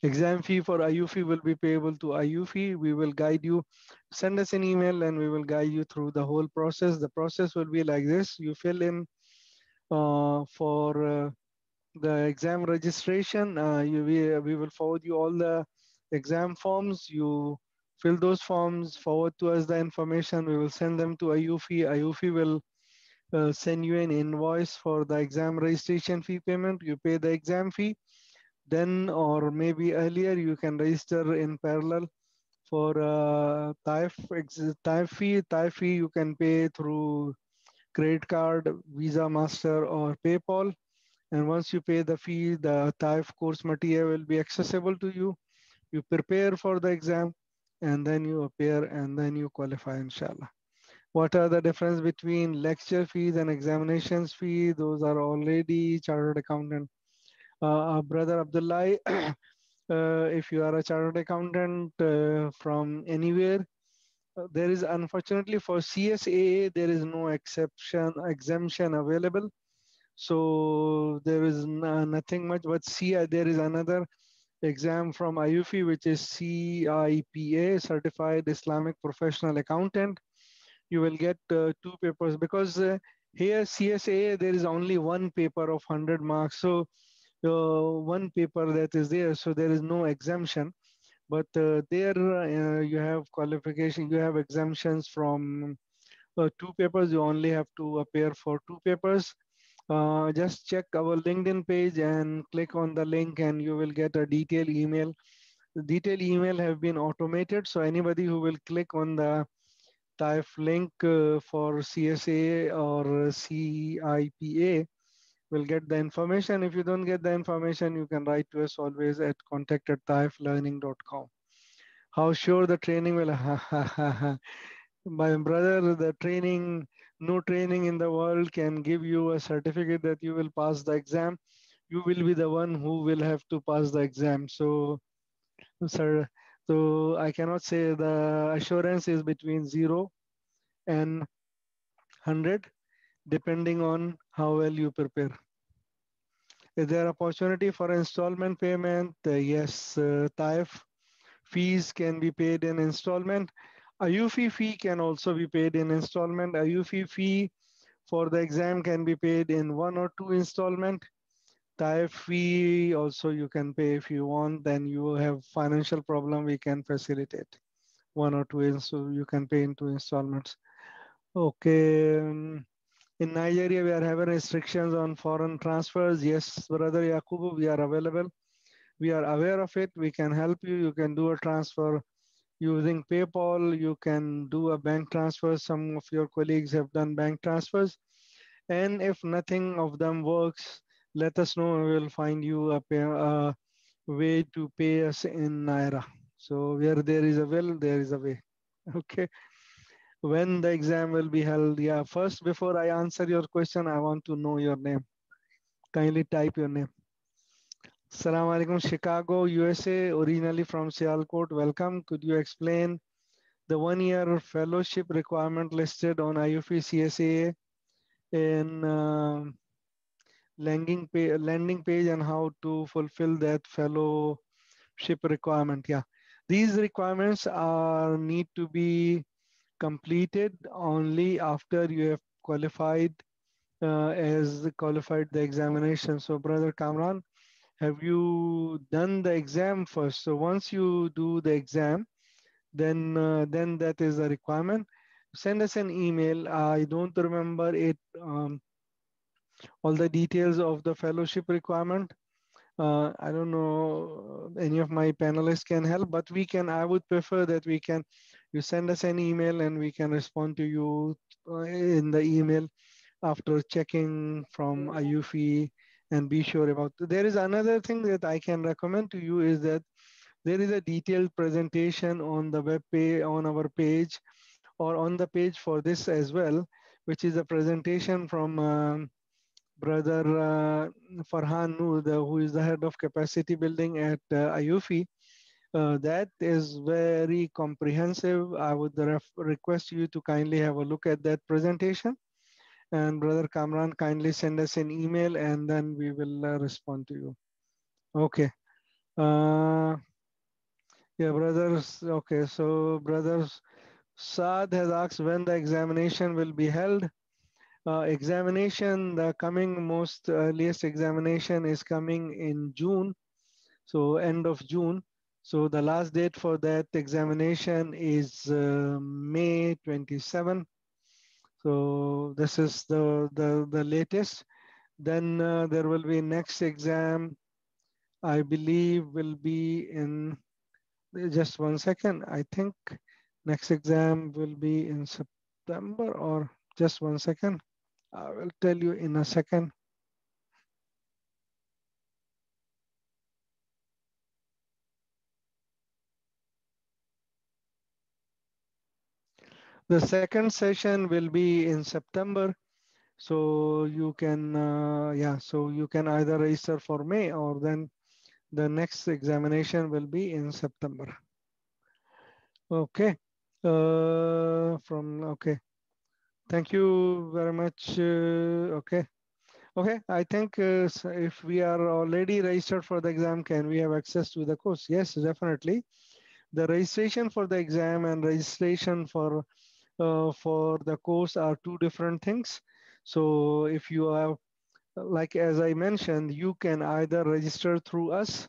exam fee for AAOIFI will be payable to AAOIFI. We will guide you. Send us an email and we will guide you through the whole process. The process will be like this. You fill in uh, for uh, the exam registration. Uh, you, we, we will forward you all the exam forms. You fill those forms, forward to us the information. We will send them to AAOIFI. AAOIFI will uh, send you an invoice for the exam registration fee payment. You pay the exam fee. Then, or maybe earlier, you can register in parallel for uh, TAIF fee. TAIF fee you can pay through credit card, Visa, Master, or PayPal. And once you pay the fee, the TAIF course material will be accessible to you. You prepare for the exam, and then you appear, and then you qualify, inshallah. What are the difference between lecture fees and examinations fee? Those are already chartered accountant. Uh, brother Abdullah, uh, if you are a chartered accountant uh, from anywhere, uh, there is unfortunately for CSAA, there is no exception, exemption available. So there is nothing much, but see, there is another exam from AAOIFI, which is CIPA, Certified Islamic Professional Accountant. You will get uh, two papers because uh, here CSA there is only one paper of 100 marks. So uh, one paper that is there so there is no exemption. But uh, there uh, you have qualification you have exemptions from uh, two papers. You only have to appear for two papers just check our linkedin page and click on the link and you will get a detailed email the detailed email have been automated so anybody who will click on the TAIF link uh, for CSA or CIPA will get the information. If you don't get the information, you can write to us always at contact at taiflearning.com. How sure the training will, my brother, the training, no training in the world can give you a certificate that you will pass the exam. You will be the one who will have to pass the exam. So, sir, so I cannot say the assurance is between zero and 100, depending on how well you prepare. Is there opportunity for installment payment? Uh, yes, uh, TAIF fees can be paid in installment. AAOIFI fee can also be paid in installment. AAOIFI fee for the exam can be paid in one or two installment. TAIF fee also you can pay if you want, then you have financial problem, we can facilitate one or two, so you can pay into installments. Okay, um, in Nigeria, we are having restrictions on foreign transfers. Yes, brother Yakubu, we are available. We are aware of it. We can help you. You can do a transfer using PayPal. You can do a bank transfer. Some of your colleagues have done bank transfers. And if nothing of them works, let us know. We will find you a, pay, a way to pay us in Naira. So where there is a will, there is a way. Okay. When the exam will be held? Yeah, first, before I answer your question, I want to know your name. Kindly type your name. Assalamu alaikum, Chicago, USA, originally from Sialkot. Welcome. Could you explain the one year fellowship requirement listed on AAOIFI CSAA in uh, landing, page, landing page and how to fulfill that fellowship requirement? Yeah, these requirements are need to be completed only after you have qualified uh, as qualified the examination. So brother Kamran, have you done the exam first? So once you do the exam, then uh, then that is a requirement. Send us an email. I don't remember it, um, all the details of the fellowship requirement. Uh, I don't know any of my panelists can help, but we can, I would prefer that we can, you send us an email and we can respond to you uh, in the email after checking from AAOIFI and be sure about. There is another thing that I can recommend to you is that there is a detailed presentation on the web page, on our page or on the page for this as well, which is a presentation from um, brother uh, Farhan Noor, who is the head of capacity building at uh, AAOIFI. Uh, that is very comprehensive. I would request you to kindly have a look at that presentation. And Brother Kamran, kindly send us an email and then we will uh, respond to you. Okay. Uh, yeah, brothers. Okay, so brothers, Saad has asked when the examination will be held. Uh, examination, the coming most earliest examination is coming in June. So end of June. So the last date for that examination is uh, May 27. So this is the, the, the latest. Then uh, there will be next exam, I believe will be in, just one second. I think next exam will be in September or just one second. I will tell you in a second. The second session will be in September. So you can, uh, yeah, so you can either register for May or then the next examination will be in September. Okay, uh, from, okay. Thank you very much. Uh, okay. Okay, I think uh, if we are already registered for the exam, can we have access to the course? Yes, definitely. The registration for the exam and registration for uh, for the course are two different things. So if you have, like as I mentioned, you can either register through us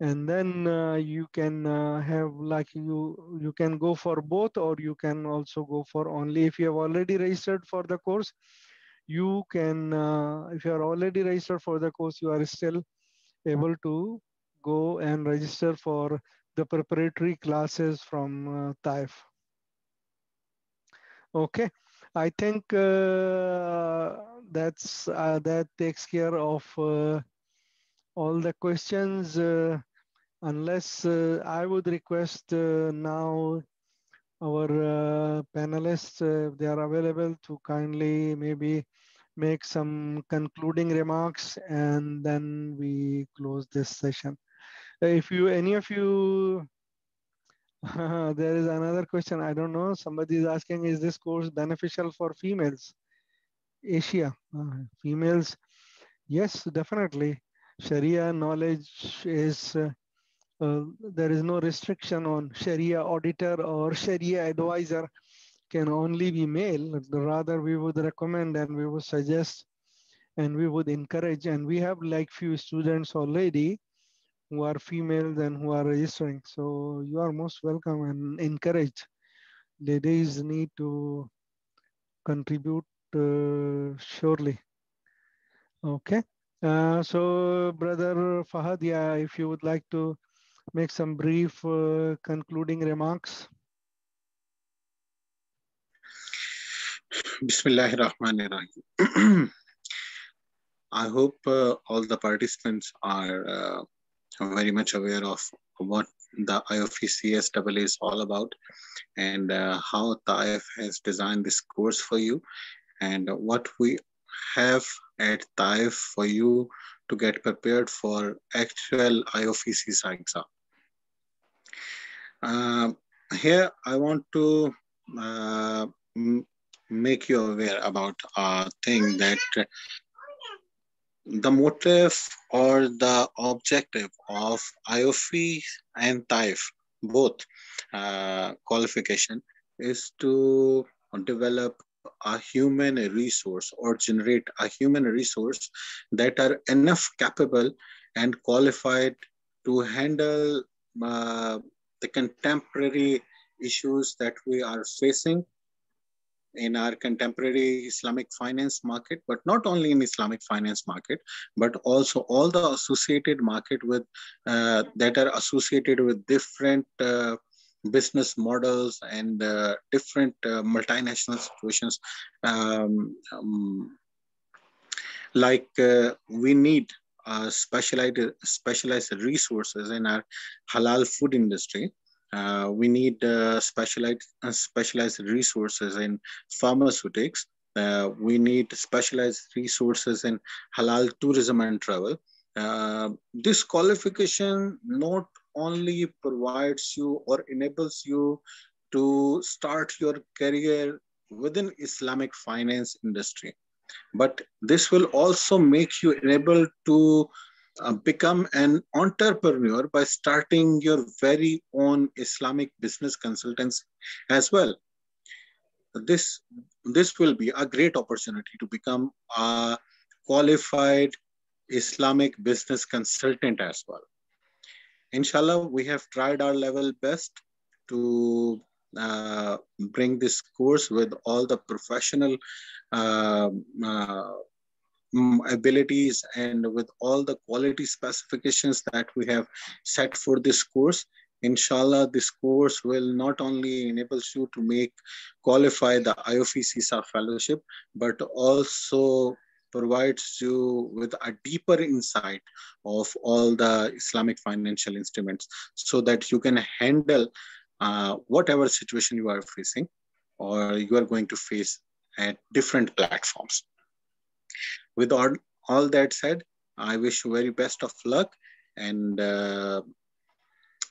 and then uh, you can uh, have like you you can go for both or you can also go for only if you have already registered for the course you can uh, if you are already registered for the course you are still able to go and register for the preparatory classes from uh, TAIF. Okay, I think uh, that's uh, that takes care of uh, all the questions. Uh, unless uh, I would request uh, now our panelists, if they are available, to kindly maybe make some concluding remarks and then we close this session. If you, any of you there is another question. I don't know. Somebody is asking, is this course beneficial for females? Asia, uh, females, yes, definitely. Sharia knowledge is, uh, uh, there is no restriction on Sharia auditor or Sharia advisor can only be male. Rather, we would recommend and we would suggest and we would encourage. And we have like few students already who are females and who are registering. So you are most welcome and encouraged. Ladies need to contribute uh, surely. Okay. Uh, so brother Fahad, yeah, if you would like to make some brief uh, concluding remarks. Bismillahirrahmanirrahim. I hope uh, all the participants are uh, very much aware of what the AAOIFI CSAA is all about and uh, how TAIF has designed this course for you and what we have at TAIF for you to get prepared for actual AAOIFI CSAA exam. Uh, here, I want to uh, make you aware about a thing that the motive or the objective of AAOIFI and TAIF, both uh, qualification, is to develop a human resource or generate a human resource that are enough capable and qualified to handle uh, the contemporary issues that we are facing in our contemporary Islamic finance market, but not only in Islamic finance market, but also all the associated market with uh, that are associated with different uh, business models and uh, different uh, multinational situations. Um, um, like uh, we need uh, specialized specialized resources in our halal food industry uh, we need uh, specialized uh, specialized resources in pharmaceutics. Uh, we need specialized resources in halal tourism and travel. Uh, this qualification not only provides you or enables you to start your career within Islamic finance industry, but this will also make you able to uh, become an entrepreneur by starting your very own Islamic business consultants as well. This, this will be a great opportunity to become a qualified Islamic business consultant as well. Inshallah, we have tried our level best to uh, bring this course with all the professional uh, uh, abilities and with all the quality specifications that we have set for this course inshallah this course will not only enable you to make qualify the AAOIFI CSAA fellowship but also provides you with a deeper insight of all the islamic financial instruments so that you can handle uh, whatever situation you are facing or you are going to face at different platforms with all, all that said, I wish you very best of luck and uh,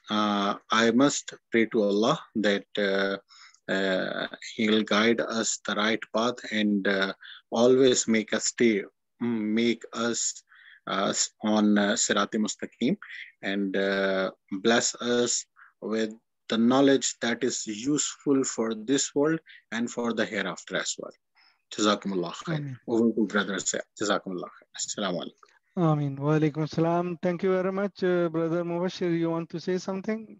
uh, I must pray to Allah that uh, uh He'll guide us the right path and uh, always make us stay, make us on uh, Sirati Mustaqim and bless us with the knowledge that is useful for this world and for the hereafter as well. Jazakumullah khair. Over to brother Sayyid. Jazakumullah khair. Assalamu alaikum. Ameen. Wa alaikum assalam. Thank you very much, uh, brother Mubashir. You want to say something?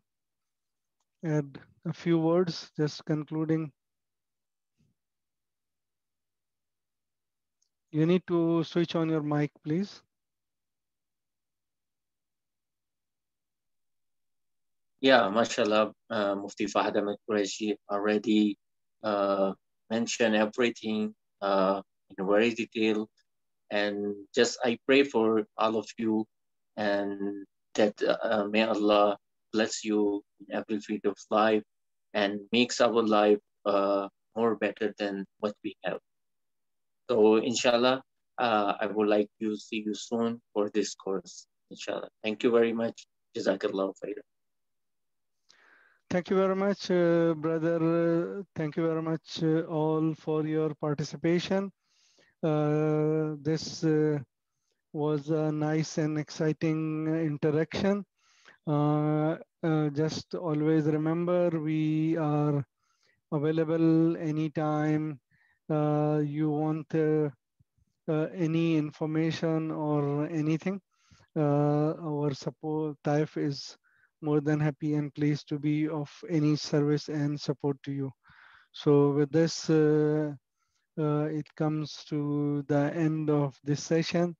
Add a few words, just concluding. You need to switch on your mic, please. Yeah, mashallah, uh, Mufti Fahad Ahmed Qureshi already uh, mentioned everything uh, in very detail. And just I pray for all of you and that uh, may Allah bless you in every field of life and makes our life uh, more better than what we have. So inshallah, uh, I would like to see you soon for this course. Inshallah. Thank you very much. Jazakallah khairan. Thank you very much, uh, brother. Thank you very much uh, all for your participation. Uh, this uh, was a nice and exciting interaction. Uh, uh, just always remember we are available anytime you want any information or anything. our support type is more than happy and pleased to be of any service and support to you. So with this, uh, uh, it comes to the end of this session.